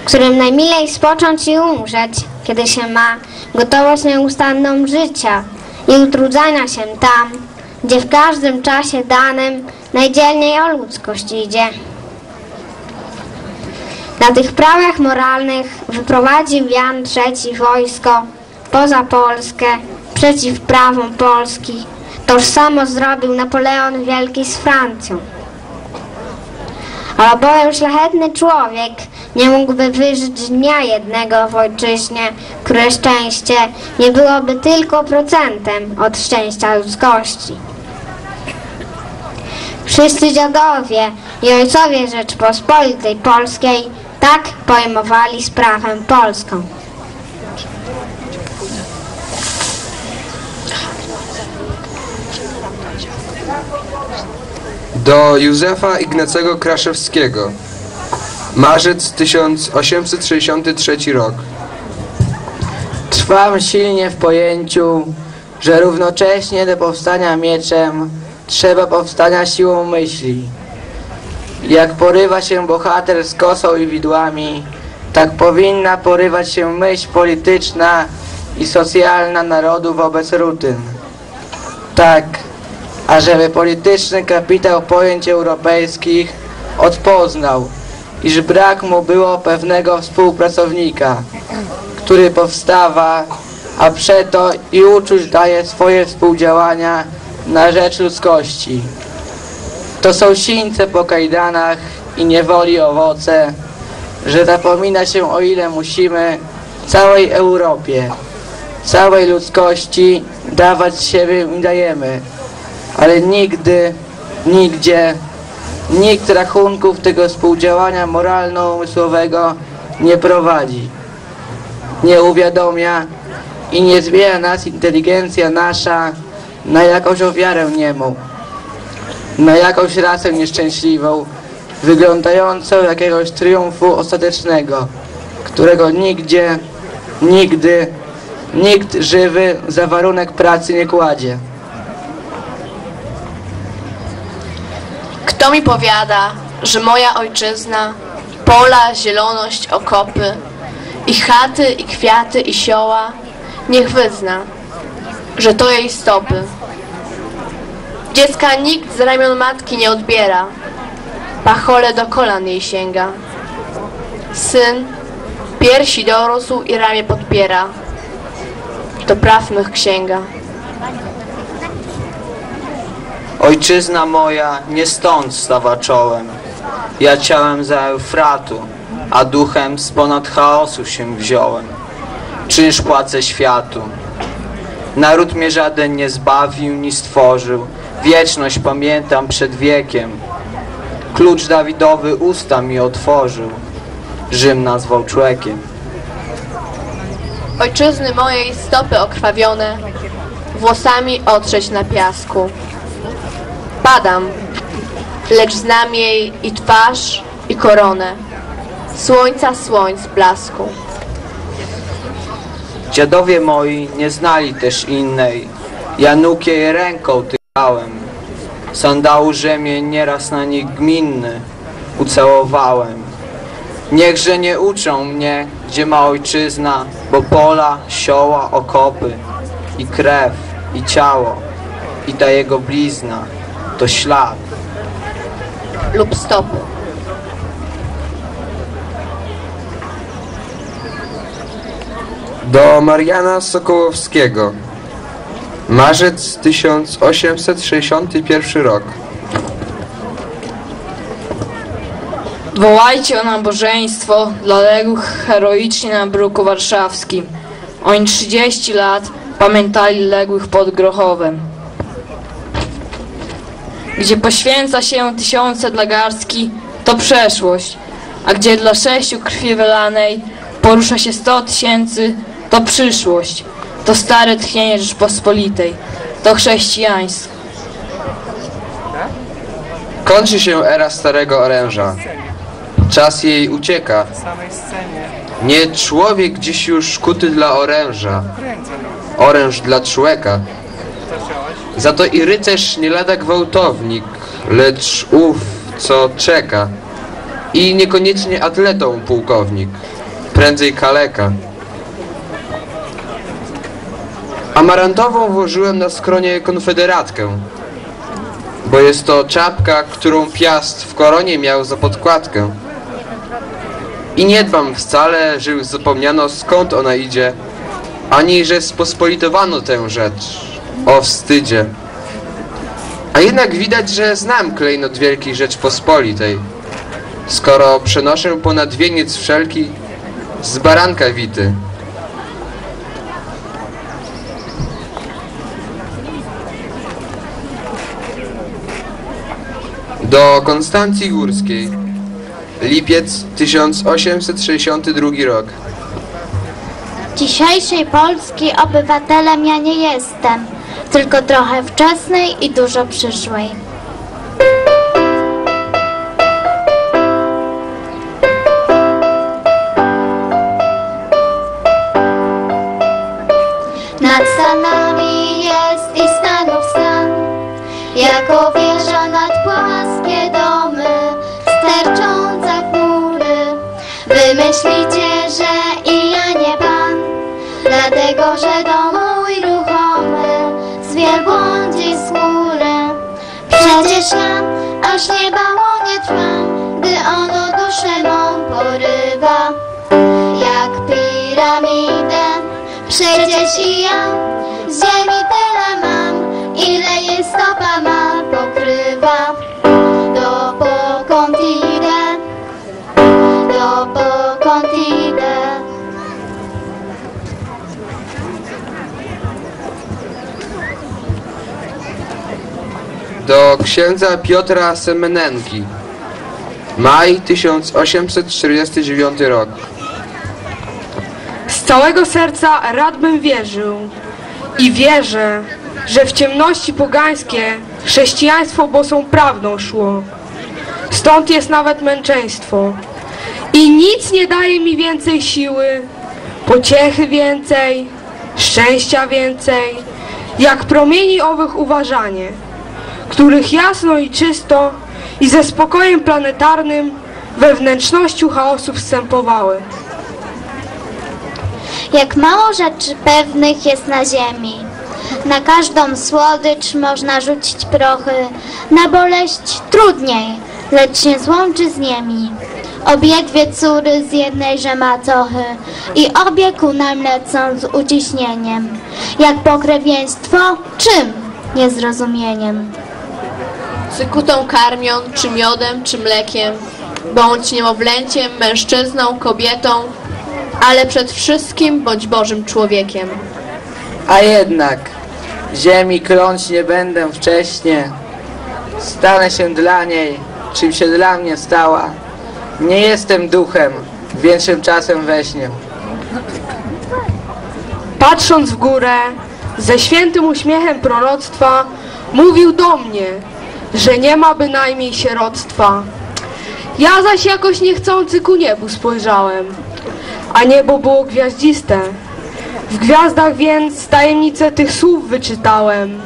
w którym najmilej spocząć i umrzeć, kiedy się ma gotowość nieustanną życia i utrudzania się tam, gdzie w każdym czasie danym najdzielniej o ludzkość idzie. Na tych prawach moralnych wyprowadził Jan III wojsko poza Polskę przeciw prawom Polski. Tożsamo zrobił Napoleon Wielki z Francją. Albowiem szlachetny człowiek nie mógłby wyżyć dnia jednego w ojczyźnie, które szczęście nie byłoby tylko procentem od szczęścia ludzkości. Wszyscy dziadowie i ojcowie Rzeczpospolitej Polskiej tak pojmowali sprawę polską. Do Józefa Ignacego Kraszewskiego. Marzec 1863 rok. Trwam silnie w pojęciu, że równocześnie do powstania mieczem trzeba powstania siłą myśli. Jak porywa się bohater z kosą i widłami, tak powinna porywać się myśl polityczna i socjalna narodu wobec rutyn. Tak, ażeby polityczny kapitał pojęć europejskich odpoznał, iż brak mu było pewnego współpracownika, który powstawa, a przeto i uczuć daje swoje współdziałania na rzecz ludzkości. To są sińce po kajdanach i niewoli owoce, że zapomina się o ile musimy całej Europie, całej ludzkości dawać siebie i dajemy, ale nigdy, nigdzie, nikt rachunków tego współdziałania moralno-umysłowego nie prowadzi, nie uwiadomia i nie zbiera nas inteligencja nasza na jakąś ofiarę niemą, na jakąś rasę nieszczęśliwą, wyglądającą jakiegoś triumfu ostatecznego, którego nigdzie, nigdy, nikt żywy za warunek pracy nie kładzie. Kto mi powiada, że moja ojczyzna, pola, zieloność, okopy, i chaty, i kwiaty, i sioła, niech wyzna, że to jej stopy. Dziecka nikt z ramion matki nie odbiera, pachole do kolan jej sięga. Syn piersi dorósł i ramię podpiera, to praw mych księga. Ojczyzna moja nie stąd stawa czołem. Ja ciałem za Eufratu, a duchem z ponad chaosu się wziąłem. Czynsz płacę światu. Naród mnie żaden nie zbawił, ni stworzył. Wieczność pamiętam przed wiekiem. Klucz Dawidowy usta mi otworzył. Rzym nazwał człowiekiem. Ojczyzny mojej stopy okrwawione, włosami otrzeć na piasku. Padam, lecz znam jej i twarz, i koronę, słońca słońc blasku. Dziadowie moi nie znali też innej. Ja nóg jej ręką tykałem. Sandału rzemień nieraz na nich gminny ucałowałem. Niechże nie uczą mnie, gdzie ma ojczyzna, bo pola, sioła, okopy i krew, i ciało, i ta jego blizna, to ślad. lub stopy. Do Mariana Sokołowskiego. Marzec 1861 rok. Wołajcie o nabożeństwo dla ległych heroicznie na bruku warszawskim. Oni 30 lat pamiętali ległych pod Grochowem, gdzie poświęca się tysiące dla garstki, to przeszłość, a gdzie dla sześciu krwi wylanej porusza się 100 tysięcy, to przyszłość, to stare tchnienie Rzeczpospolitej, to chrześcijaństwo. Kończy się era starego oręża. Czas jej ucieka. Nie człowiek dziś już kuty dla oręża. Oręż dla człowieka. Za to i rycerz nie lada gwałtownik, lecz ów, co czeka. I niekoniecznie atletą pułkownik, prędzej kaleka. Amarantową włożyłem na skronie konfederatkę, bo jest to czapka, którą Piast w koronie miał za podkładkę. I nie dbam wcale, że już zapomniano skąd ona idzie, ani że spospolitowano tę rzecz. O wstydzie. A jednak widać, że znam klejnot Wielkiej Rzeczpospolitej, skoro przenoszę ponad wieniec wszelki z baranka wity. Do Konstancji Górskiej. Lipiec 1862 rok. Dzisiejszej Polski obywatelem ja nie jestem, tylko trochę wczesnej i dużo przyszłej. Nad Stanami jest i Stanów stan, jako myślicie, że i ja nie pan, dlatego że dom mój ruchomy z wielbłądziej skóry. Przecież ja aż nieba nie trwam, gdy ono duszę mą porywa, jak piramidę. Przecież i ja z ziemi tyle mam, ile jej stopa ma pokrywa. Do księdza Piotra Semenenki. Maj 1849 rok. Z całego serca rad bym wierzył i wierzę, że w ciemności pogańskie chrześcijaństwo bosą prawdą szło. Stąd jest nawet męczeństwo. I nic nie daje mi więcej siły, pociechy więcej, szczęścia więcej, jak promieni owych uważanie, których jasno i czysto i ze spokojem planetarnym we wnętrznościu chaosu wstępowały. Jak mało rzeczy pewnych jest na ziemi. Na każdą słodycz można rzucić prochy, na boleść trudniej, lecz nie złączy z niemi. Obie dwie córy z jednejże macochy i obie ku nam lecą z uciśnieniem. Jak pokrewieństwo, czym? Niezrozumieniem. Cykutą karmią, czy miodem, czy mlekiem, bądź niemowlęciem, mężczyzną, kobietą, ale przed wszystkim bądź Bożym człowiekiem. A jednak ziemi kląć nie będę wcześnie. Stanę się dla niej, czym się dla mnie stała. Nie jestem duchem, większym czasem we śnie. Patrząc w górę, ze świętym uśmiechem proroctwa, mówił do mnie, że nie ma bynajmniej sieroctwa. Ja zaś jakoś niechcący ku niebu spojrzałem, a niebo było gwiaździste. W gwiazdach więc tajemnice tych słów wyczytałem.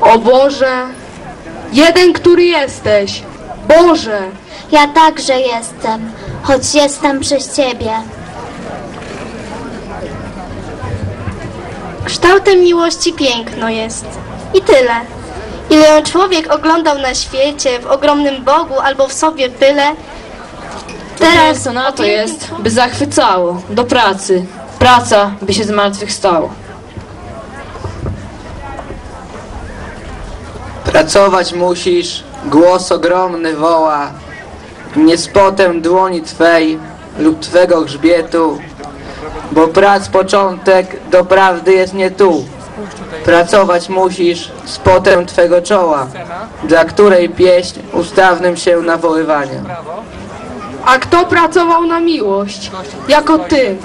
O Boże, jeden, który jesteś, Boże, Ja także jestem, choć jestem przez Ciebie. Kształtem miłości piękno jest. I tyle. Ile człowiek oglądał na świecie, w ogromnym Bogu albo w sobie byle, Teraz co na to jest, by zachwycało, do pracy. Praca, by się zmartwychwstało. Pracować musisz, głos ogromny woła. Nie z potem dłoni Twej lub Twego grzbietu, bo prac początek do prawdy jest nie tu. Pracować musisz z potem twego czoła, dla której pieśń ustawnym się nawoływania. A kto pracował na miłość, jako ty,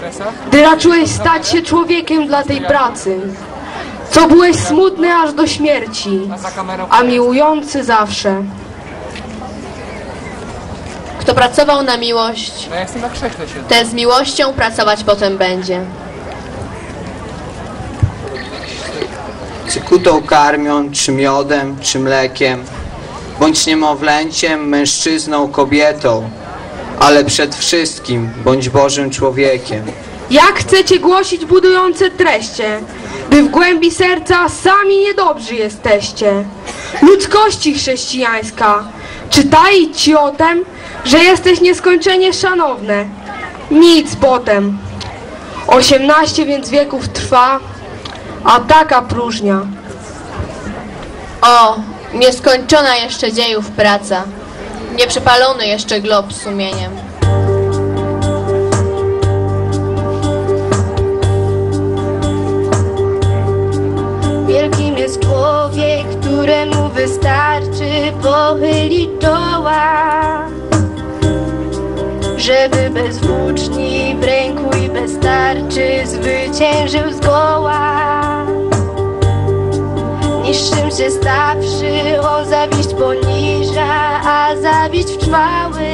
gdy raczyłeś stać się człowiekiem dla tej pracy? Co byłeś smutny aż do śmierci, a miłujący zawsze. Kto pracował na miłość, ten z miłością pracować potem będzie. Cykutą karmią, czy miodem, czy mlekiem, bądź niemowlęciem, mężczyzną, kobietą, ale przed wszystkim bądź Bożym człowiekiem. Jak chcecie głosić budujące treście, gdy w głębi serca sami niedobrzy jesteście? Ludzkości chrześcijańska, czy taić ci o tem, że jesteś nieskończenie szanowne? Nic potem. Osiemnaście więc wieków trwa, a taka próżnia. O, nieskończona jeszcze dziejów praca, nieprzepalony jeszcze glob sumieniem. Wielkim jest człowiek, któremu wystarczy pochylić czoła Żeby bez włóczni w ręku i bez tarczy zwyciężył zgoła Niższym się stawszy, on zawiść poniża, a zawiść w czwały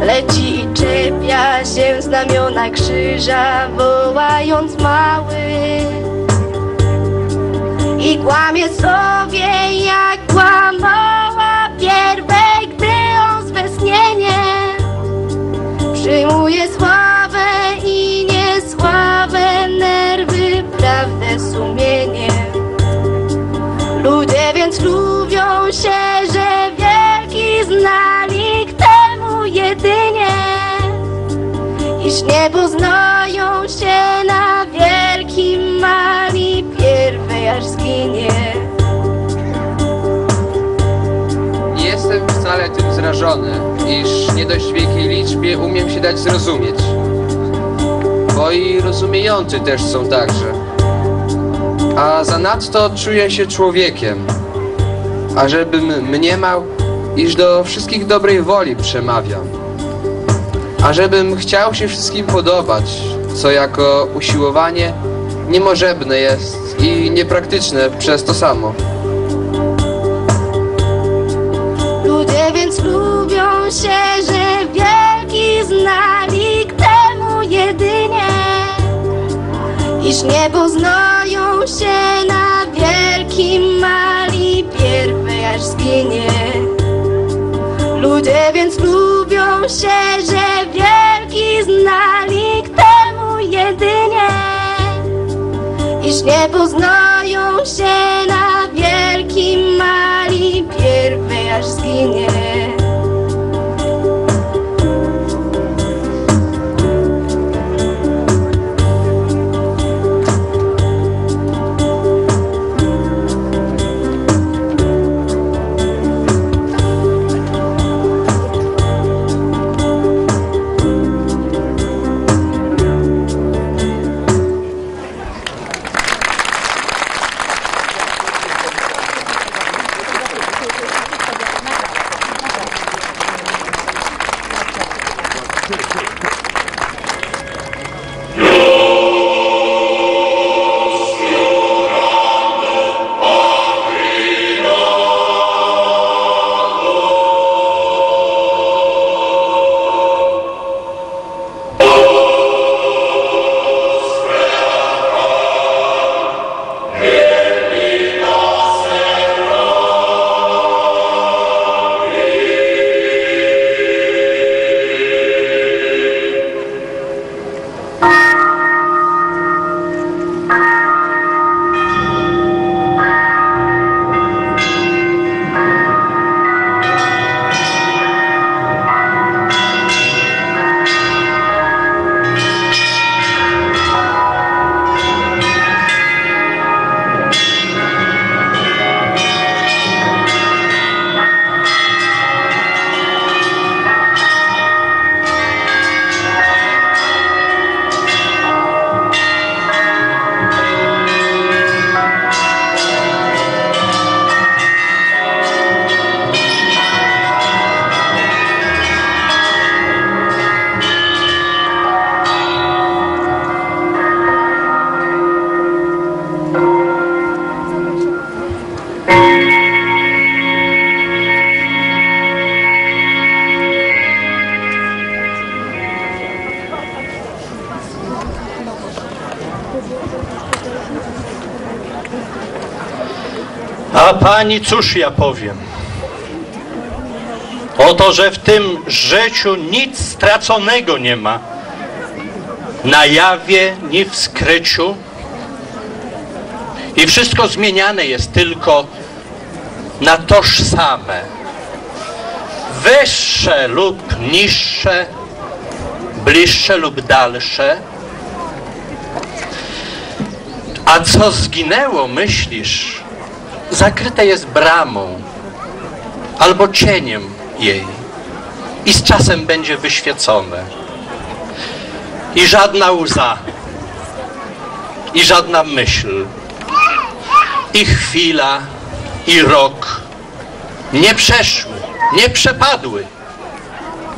Leci i czepia się znamiona krzyża, wołając mały. I kłamie sobie jak kłamała pierwej, gdy on z westchnieniem Przyjmuje sławę sumienie Ludzie więc lubią się, że wielki znali k temu jedynie Iż nie poznają się na wielkim mali pierwej aż zginie Nie jestem wcale tym zrażony, iż nie dość wielkiej liczbie umiem się dać zrozumieć. Bo i rozumiejący też są także. A zanadto czuję się człowiekiem. A żebym mniemał, iż do wszystkich dobrej woli przemawiam. A żebym chciał się wszystkim podobać, co jako usiłowanie niemożebne jest i niepraktyczne przez to samo. Ludzie więc lubią się, że wielki znali Iż nie poznają się na wielkim mali pierwej aż zginie. Ludzie więc lubią się, że wielki znali k temu jedynie. Iż nie poznają się na wielkim mali pierwej aż zginie Pani, cóż ja powiem? Oto, że w tym życiu nic straconego nie ma. Na jawie, ni w skryciu. I wszystko zmieniane jest tylko na tożsame. Wyższe lub niższe, bliższe lub dalsze. A co zginęło, myślisz, zakryte jest bramą albo cieniem jej i z czasem będzie wyświecone. I żadna łza, i żadna myśl, i chwila, i rok nie przeszły, nie przepadły,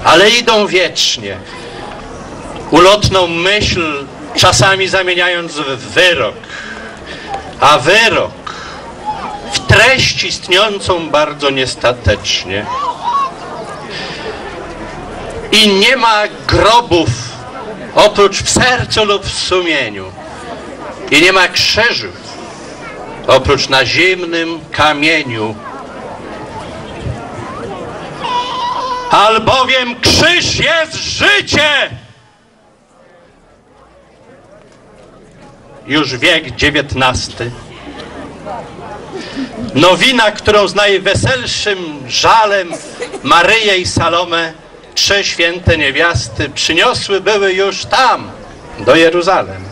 ale idą wiecznie. Ulotną myśl czasami zamieniając w wyrok, a wyrok treść istniejącą bardzo niestatecznie. I nie ma grobów oprócz w sercu lub w sumieniu. I nie ma krzyżów oprócz na zimnym kamieniu. Albowiem krzyż jest życie! Już wiek XIX. Nowina, którą z najweselszym żalem Maryję i Salomę, trzy święte niewiasty, przyniosły były już tam, do Jeruzalem.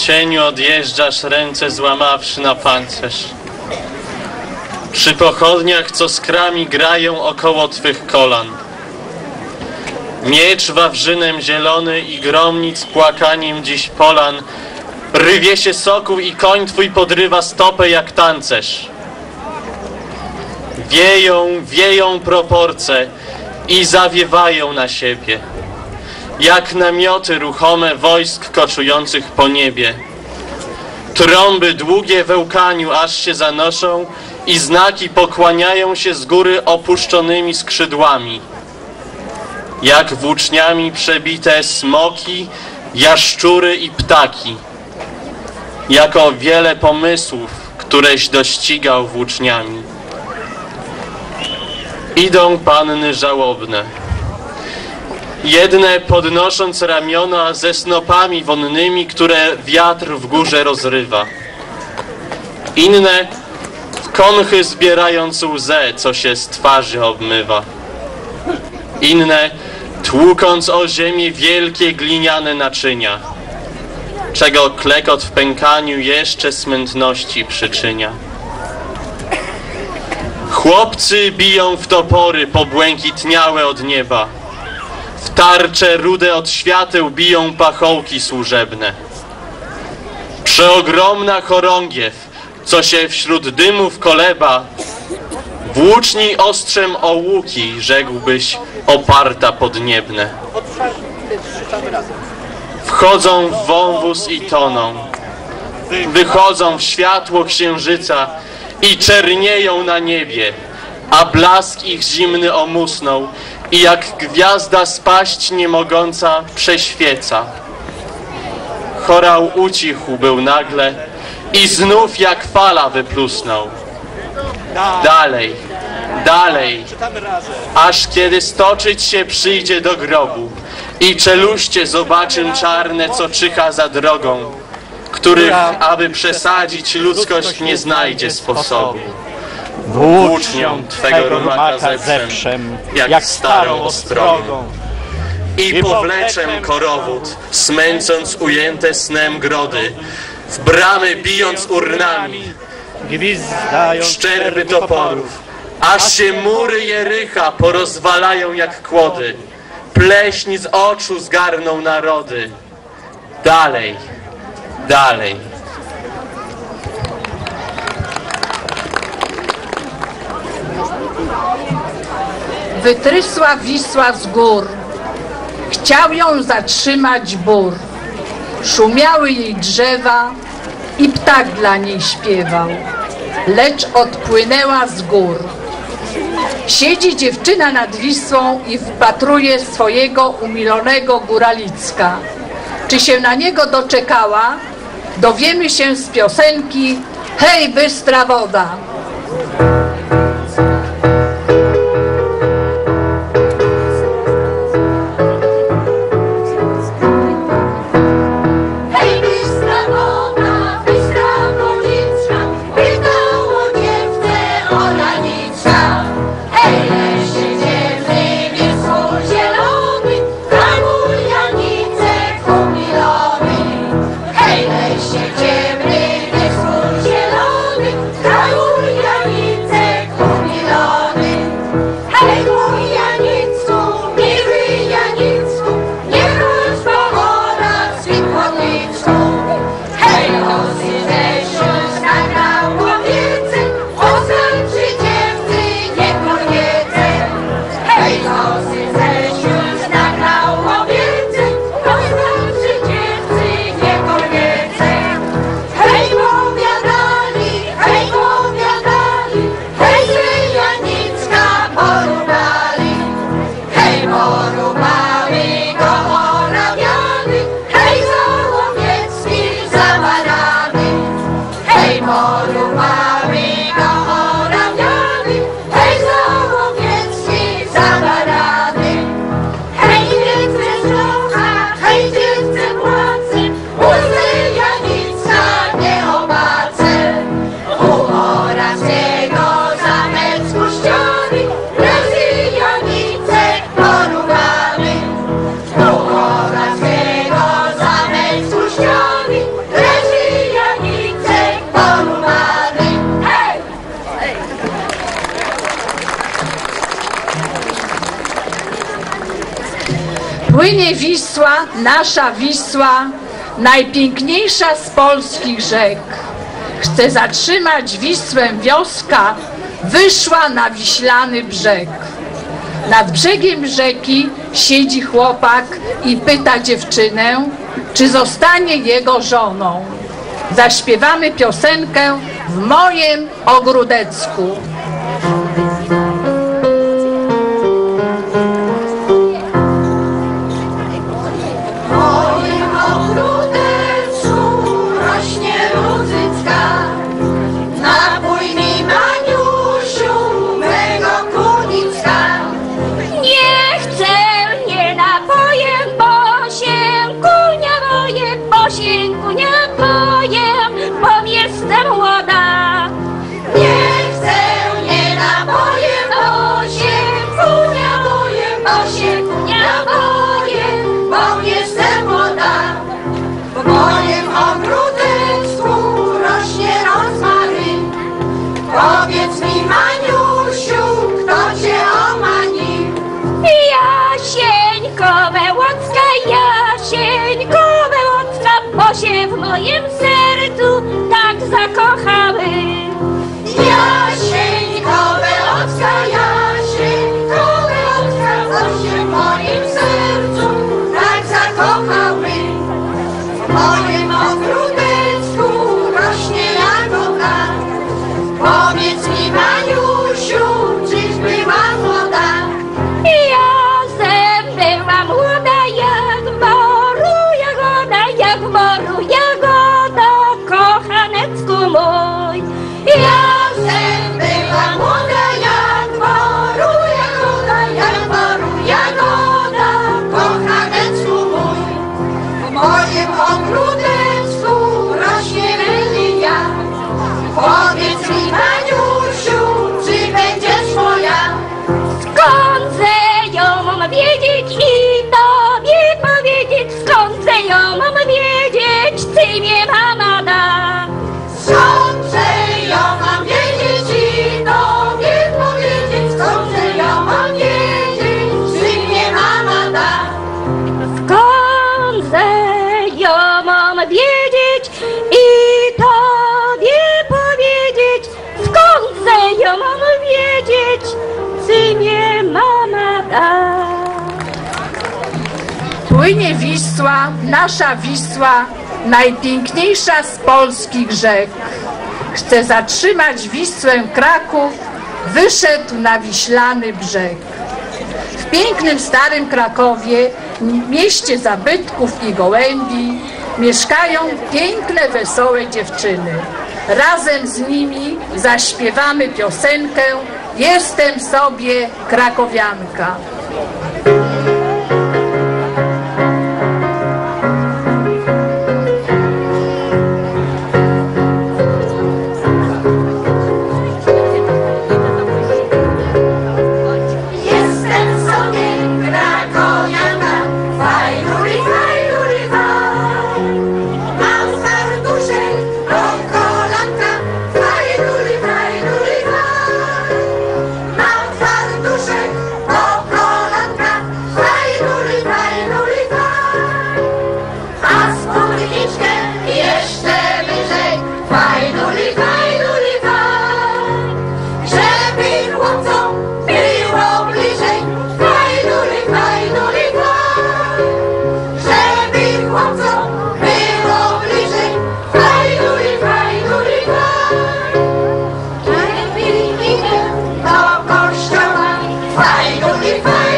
Cieniu, odjeżdżasz ręce złamawszy na pancerz? Przy pochodniach, co skrami grają około twych kolan. Miecz wawrzynem zielony i gromnic płakaniem dziś polan. Rywie się soku i koń twój podrywa stopę jak tancerz. Wieją, wieją proporce i zawiewają na siebie jak namioty ruchome wojsk koczujących po niebie. Trąby długie we łkaniu aż się zanoszą i znaki pokłaniają się z góry opuszczonymi skrzydłami. Jak włóczniami przebite smoki, jaszczury i ptaki. Jako wiele pomysłów, któreś dościgał włóczniami. Idą panny żałobne Jedne podnosząc ramiona ze snopami wonnymi, które wiatr w górze rozrywa. Inne w konchy zbierając łzę, co się z twarzy obmywa. Inne tłukąc o ziemię wielkie gliniane naczynia, czego klekot w pękaniu jeszcze smętności przyczynia. Chłopcy biją w topory pobłękitniałe od nieba. W tarcze rude od świateł biją pachołki służebne. Przeogromna chorągiew, co się wśród dymów koleba, włóczni ostrzem o łuki, rzekłbyś, oparta podniebne. Wchodzą w wąwóz i toną, wychodzą w światło księżyca i czernieją na niebie, a blask ich zimny omusnął i jak gwiazda spaść nie mogąca prześwieca. Chorał ucichł był nagle i znów jak fala wyplusnął. Dalej, dalej, aż kiedy stoczyć się przyjdzie do grobu i czeluście zobaczym czarne, co czyha za drogą, których, aby przesadzić, ludzkość nie znajdzie sposobu. Włócznią Twego rumaka zeprzem, jak starą ostrogą. I powleczem korowód, smęcąc ujęte snem grody, w bramy bijąc urnami, szczerby toporów, aż się mury Jericha porozwalają jak kłody, pleśń z oczu zgarną narody. Dalej, dalej. Wytrysła Wisła z gór. Chciał ją zatrzymać bór. Szumiały jej drzewa i ptak dla niej śpiewał. Lecz odpłynęła z gór. Siedzi dziewczyna nad Wisłą i wpatruje swojego umilonego góralicka. Czy się na niego doczekała? Dowiemy się z piosenki Hej, bystra woda! Najpiękniejsza z polskich rzek. Chce zatrzymać Wisłę wioska, wyszła na wiślany brzeg. Nad brzegiem rzeki siedzi chłopak i pyta dziewczynę, czy zostanie jego żoną. Zaśpiewamy piosenkę w mojem ogródecku. się w moim sercu tak zakochały. Jasieńkowe obstają. Wisła, nasza Wisła, najpiękniejsza z polskich rzek. Chce zatrzymać Wisłę Kraków, wyszedł na wiślany brzeg. W pięknym starym Krakowie, mieście zabytków i gołębi, mieszkają piękne, wesołe dziewczyny. Razem z nimi zaśpiewamy piosenkę Jestem sobie krakowianka. If I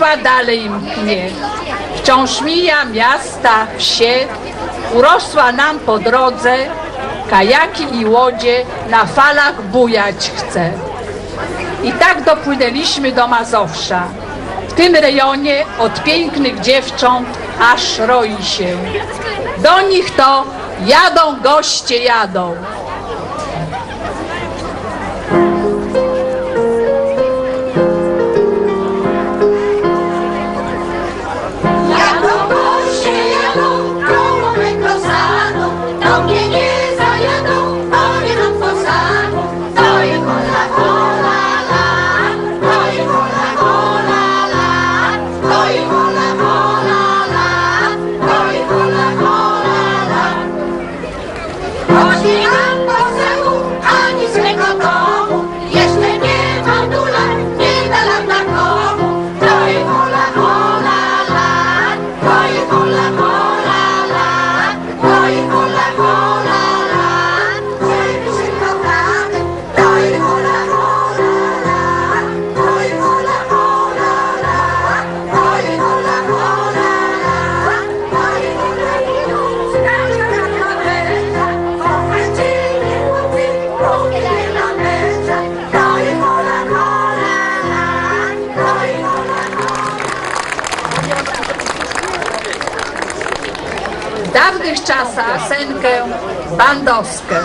Przeszła dalej mnie. Wciąż mija miasta, wsie, urosła nam po drodze, kajaki i łodzie na falach bujać chce. I tak dopłynęliśmy do Mazowsza. W tym rejonie od pięknych dziewcząt aż roi się. Do nich to jadą goście jadą. Landowskę.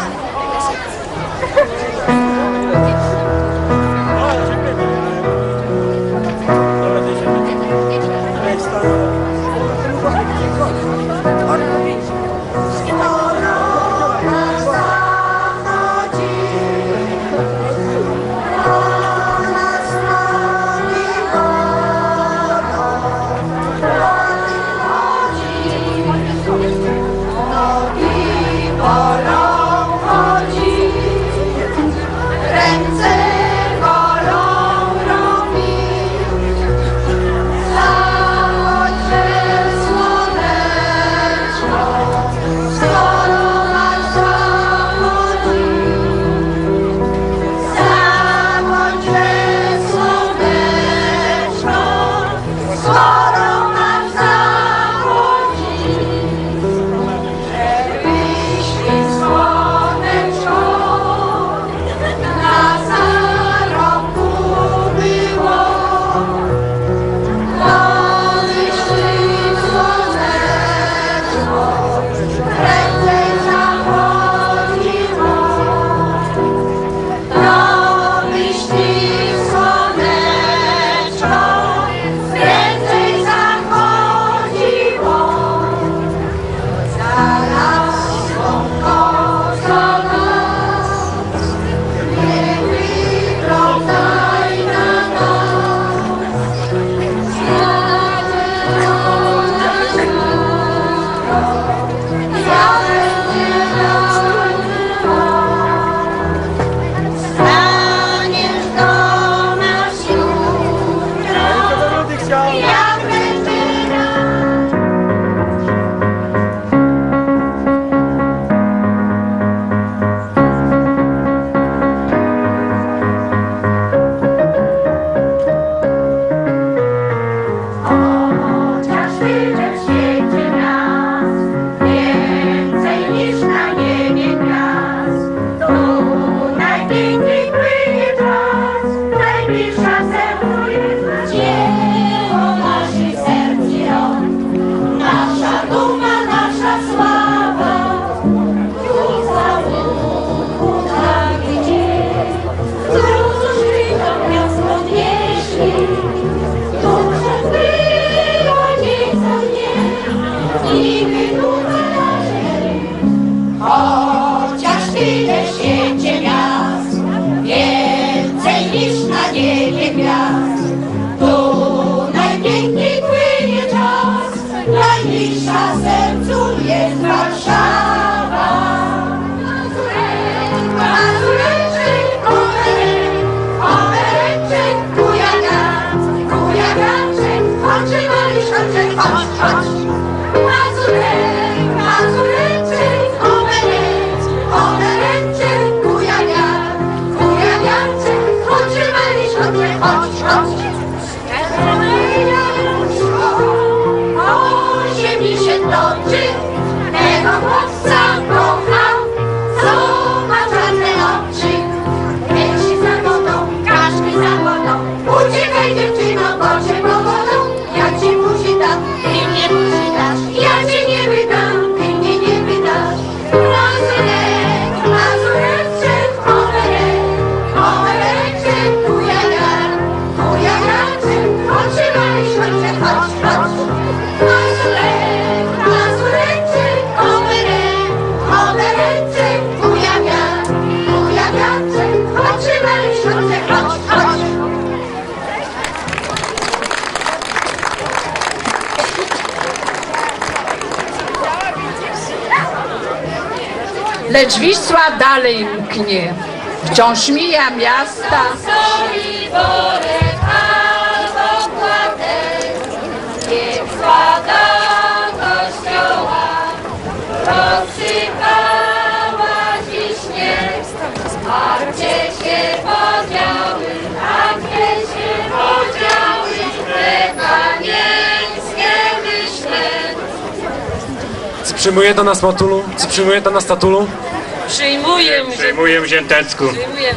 Oczy, oczy, oczy, oczy, oczy, oczy, oczy, oczy, oczy, oczy, lecz Wisła dalej mknie. Wciąż mija miasta. Nie spada kościoła, Przyjmuje do nas matulu? Czy przyjmuje do nas tatulu? Przyjmuję. Przyjmuję w Ziętecku. Przyjmuję.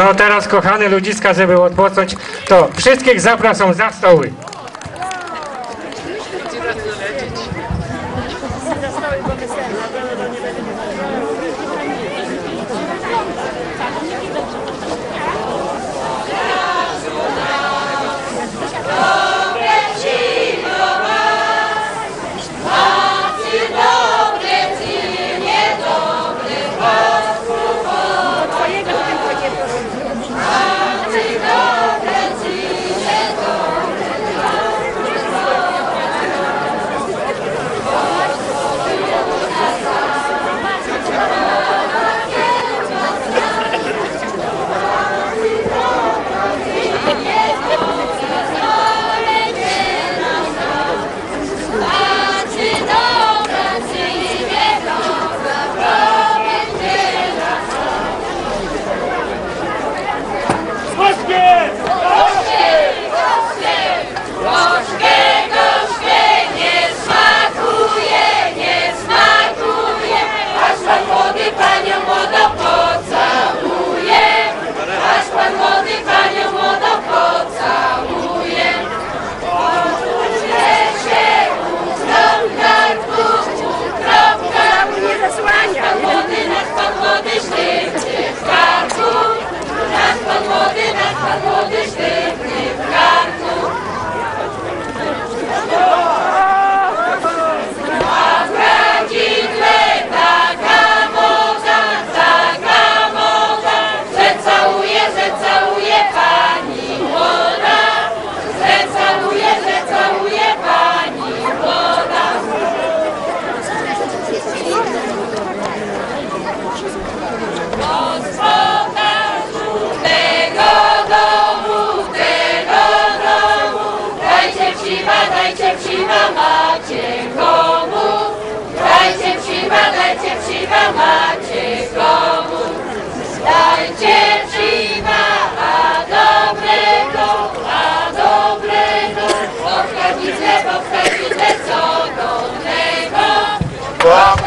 No a teraz kochane ludziska, żeby odpocząć, to wszystkich zapraszam za stoły.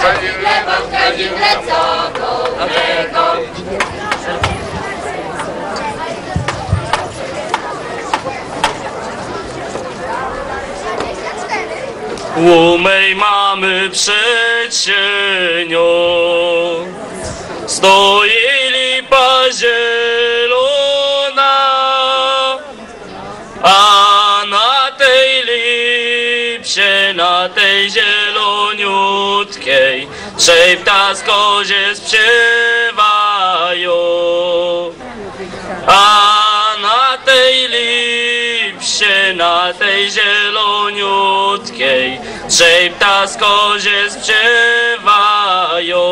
Chodzi w lewo, w lewo. U mej mamy przed sienią stoi trzej ptaskozie śpiewają. A na tej lipsie, na tej zieloniutkiej, trzej ptaskozie śpiewają.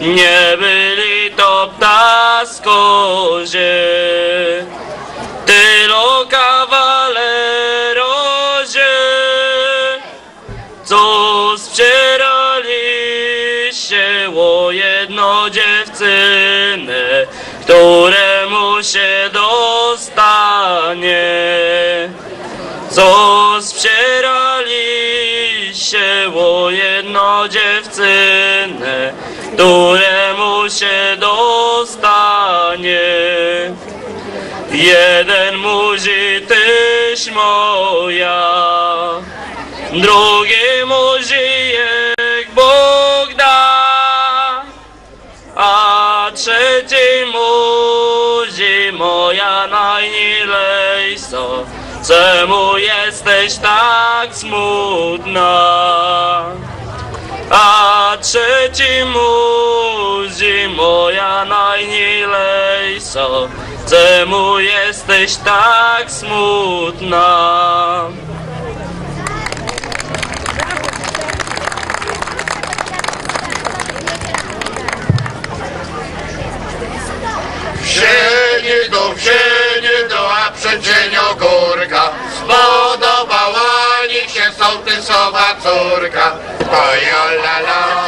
Nie byli to ptaskozie, tylo jedno dziewczynę, któremu się dostanie. Co sprzierali się o jedno dziewczynę, któremu się dostanie. Jeden musi tyś moja, drugi musi jak Bóg moja najmilejsza. Czemu jesteś tak smutna? A trzeci muzi moja najmilejsza, czemu jesteś tak smutna? Wsienie do wsienie do, a przedzienio górka. Spodobała mi się sołtysowa córka. To jo la la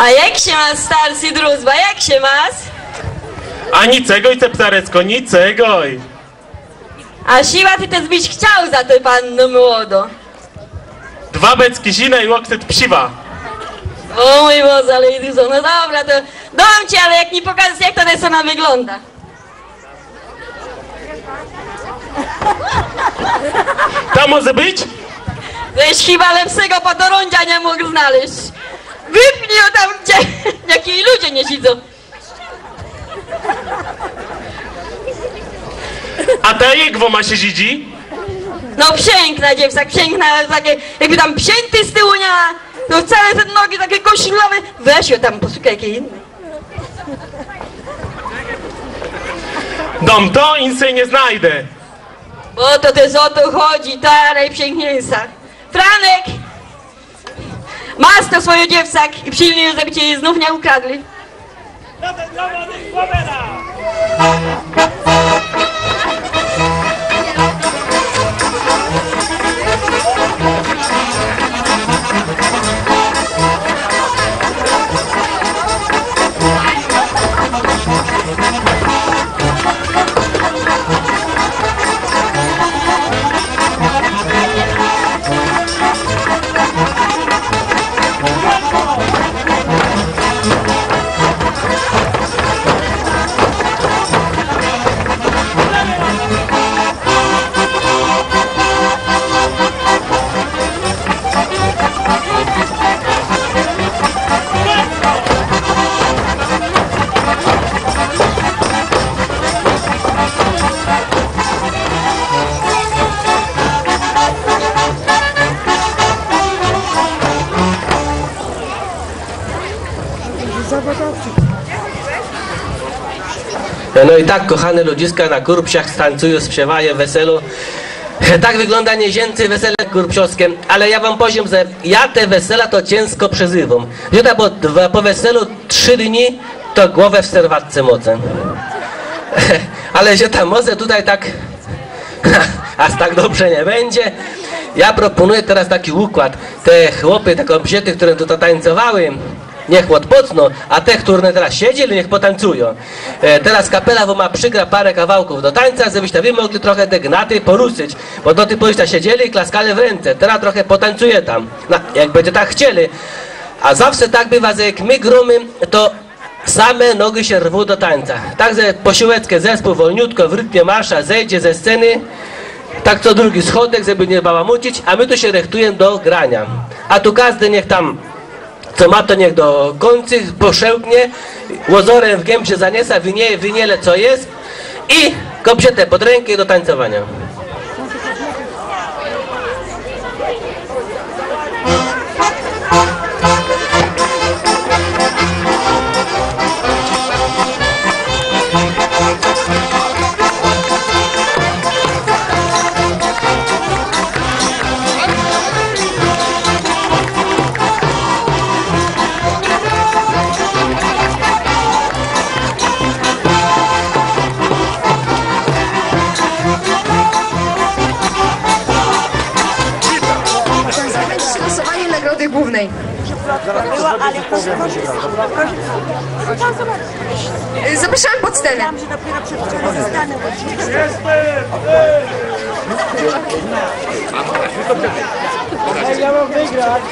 A jak się ma starszy druzba, jak się masz? A nicegoj te ptarecko, nicegoj! A siła ty też byś chciał za to panno młodo. Dwa becki zina i łoktet psiwa. O mój Boże, ale dużo. No dobra, to dam ci, ale jak mi pokażesz jak to desona wygląda. To może być? Żeś chyba lepszego podorądzia nie mógł znaleźć. Wypnij ją tam, gdzie jakiej ludzie nie siedzą. A ta jegwo ma się zidzi? No piękna dziewczak, piękna, takie, jakby tam psięty z tyłu miała, to wcale te nogi takie koślawe. Weź ją tam, posłuchaj jakie inne. Dom to insej nie znajdę. Bo to też o to chodzi, ta najpiękniejsza. Franek! Masz to swoją dziewczak i przyjmij, żeby cię znów nie ukradli. No i tak, kochane ludziska na kurpsiach tańcują, śpiewają, weselu. Tak wygląda niezięcy wesele kurpsiowskie, ale ja wam powiem, że ja te wesela to ciężko przezywam. Że tak po, po weselu trzy dni to głowę w serwatce mocę. Ale że tam może tutaj tak aż tak dobrze nie będzie. Ja proponuję teraz taki układ. Te chłopy, te kobiety, które tutaj tańcowały, niech odpoczną, a te, które teraz siedzieli, niech potańcują. E, teraz kapela wam przygra parę kawałków do tańca, żebyście wy mogli trochę te gnaty poruszyć, bo do tej pory siedzieli i klaskali w ręce. Teraz trochę potańcuje tam, no, jak będzie tak chcieli. A zawsze tak bywa, że jak my gromy, to same nogi się rwą do tańca. Także posiłeckie zespół wolniutko w rytmie marsza zejdzie ze sceny, tak co drugi schodek, żeby nie bałamucić, a my tu się rechtujemy do grania. A tu każdy niech tam, co ma to niech do końca poszerpnie, łozorem w gębie zaniesa, wynie, wyniele co jest i kobietę pod rękę do tańcowania. Losowanie nagrody głównej. Zapraszamy pod scenę. Ja mam wygrać!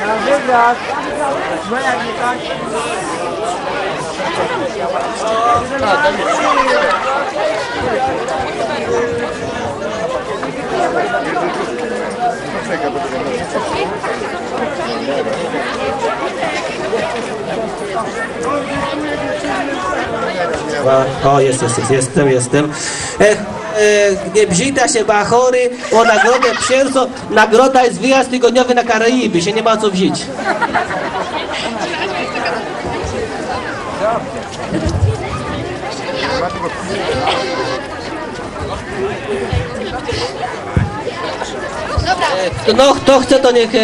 Ja mam wygrać! Jak nie tak? O, jest, jest, jest, jestem, jestem. E, e, nie brzita się bachory, o nagrodę przyjęto. Nagroda jest wyjazd tygodniowy na Karaiby, się nie ma co wziąć. No, kto chce, to niech, e,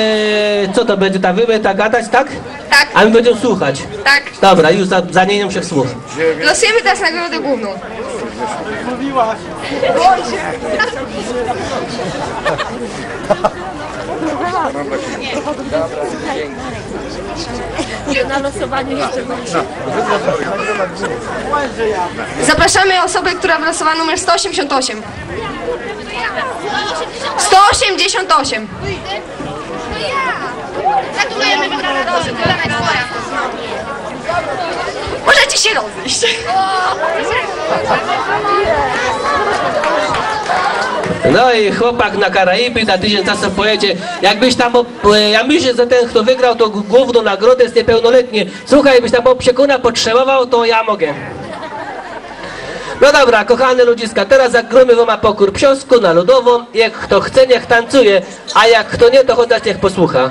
co to będzie, ta wyby, ta gadać, tak? Tak. A my będziemy słuchać. Tak. Dobra, już za, zamieniam się w słuch. Losujemy teraz nagrodę główną. Mówiłaś! Na losowanie jeszcze Zapraszamy osobę, która wylosowała numer 188. 188. Gratulujemy twoja. Możecie się rozejść. No i chłopak na Karaiby za tydzień czasu pojedzie. Jakbyś tam, e, ja myślę, że ten kto wygrał to główną nagrodę jest niepełnoletni. Słuchaj, byś tam opiekunna potrzebował, to ja mogę. No dobra, kochane ludziska, teraz zagromy wam pokór psiosku na ludową. Jak kto chce, niech tancuje, a jak kto nie, to chociaż niech posłucha.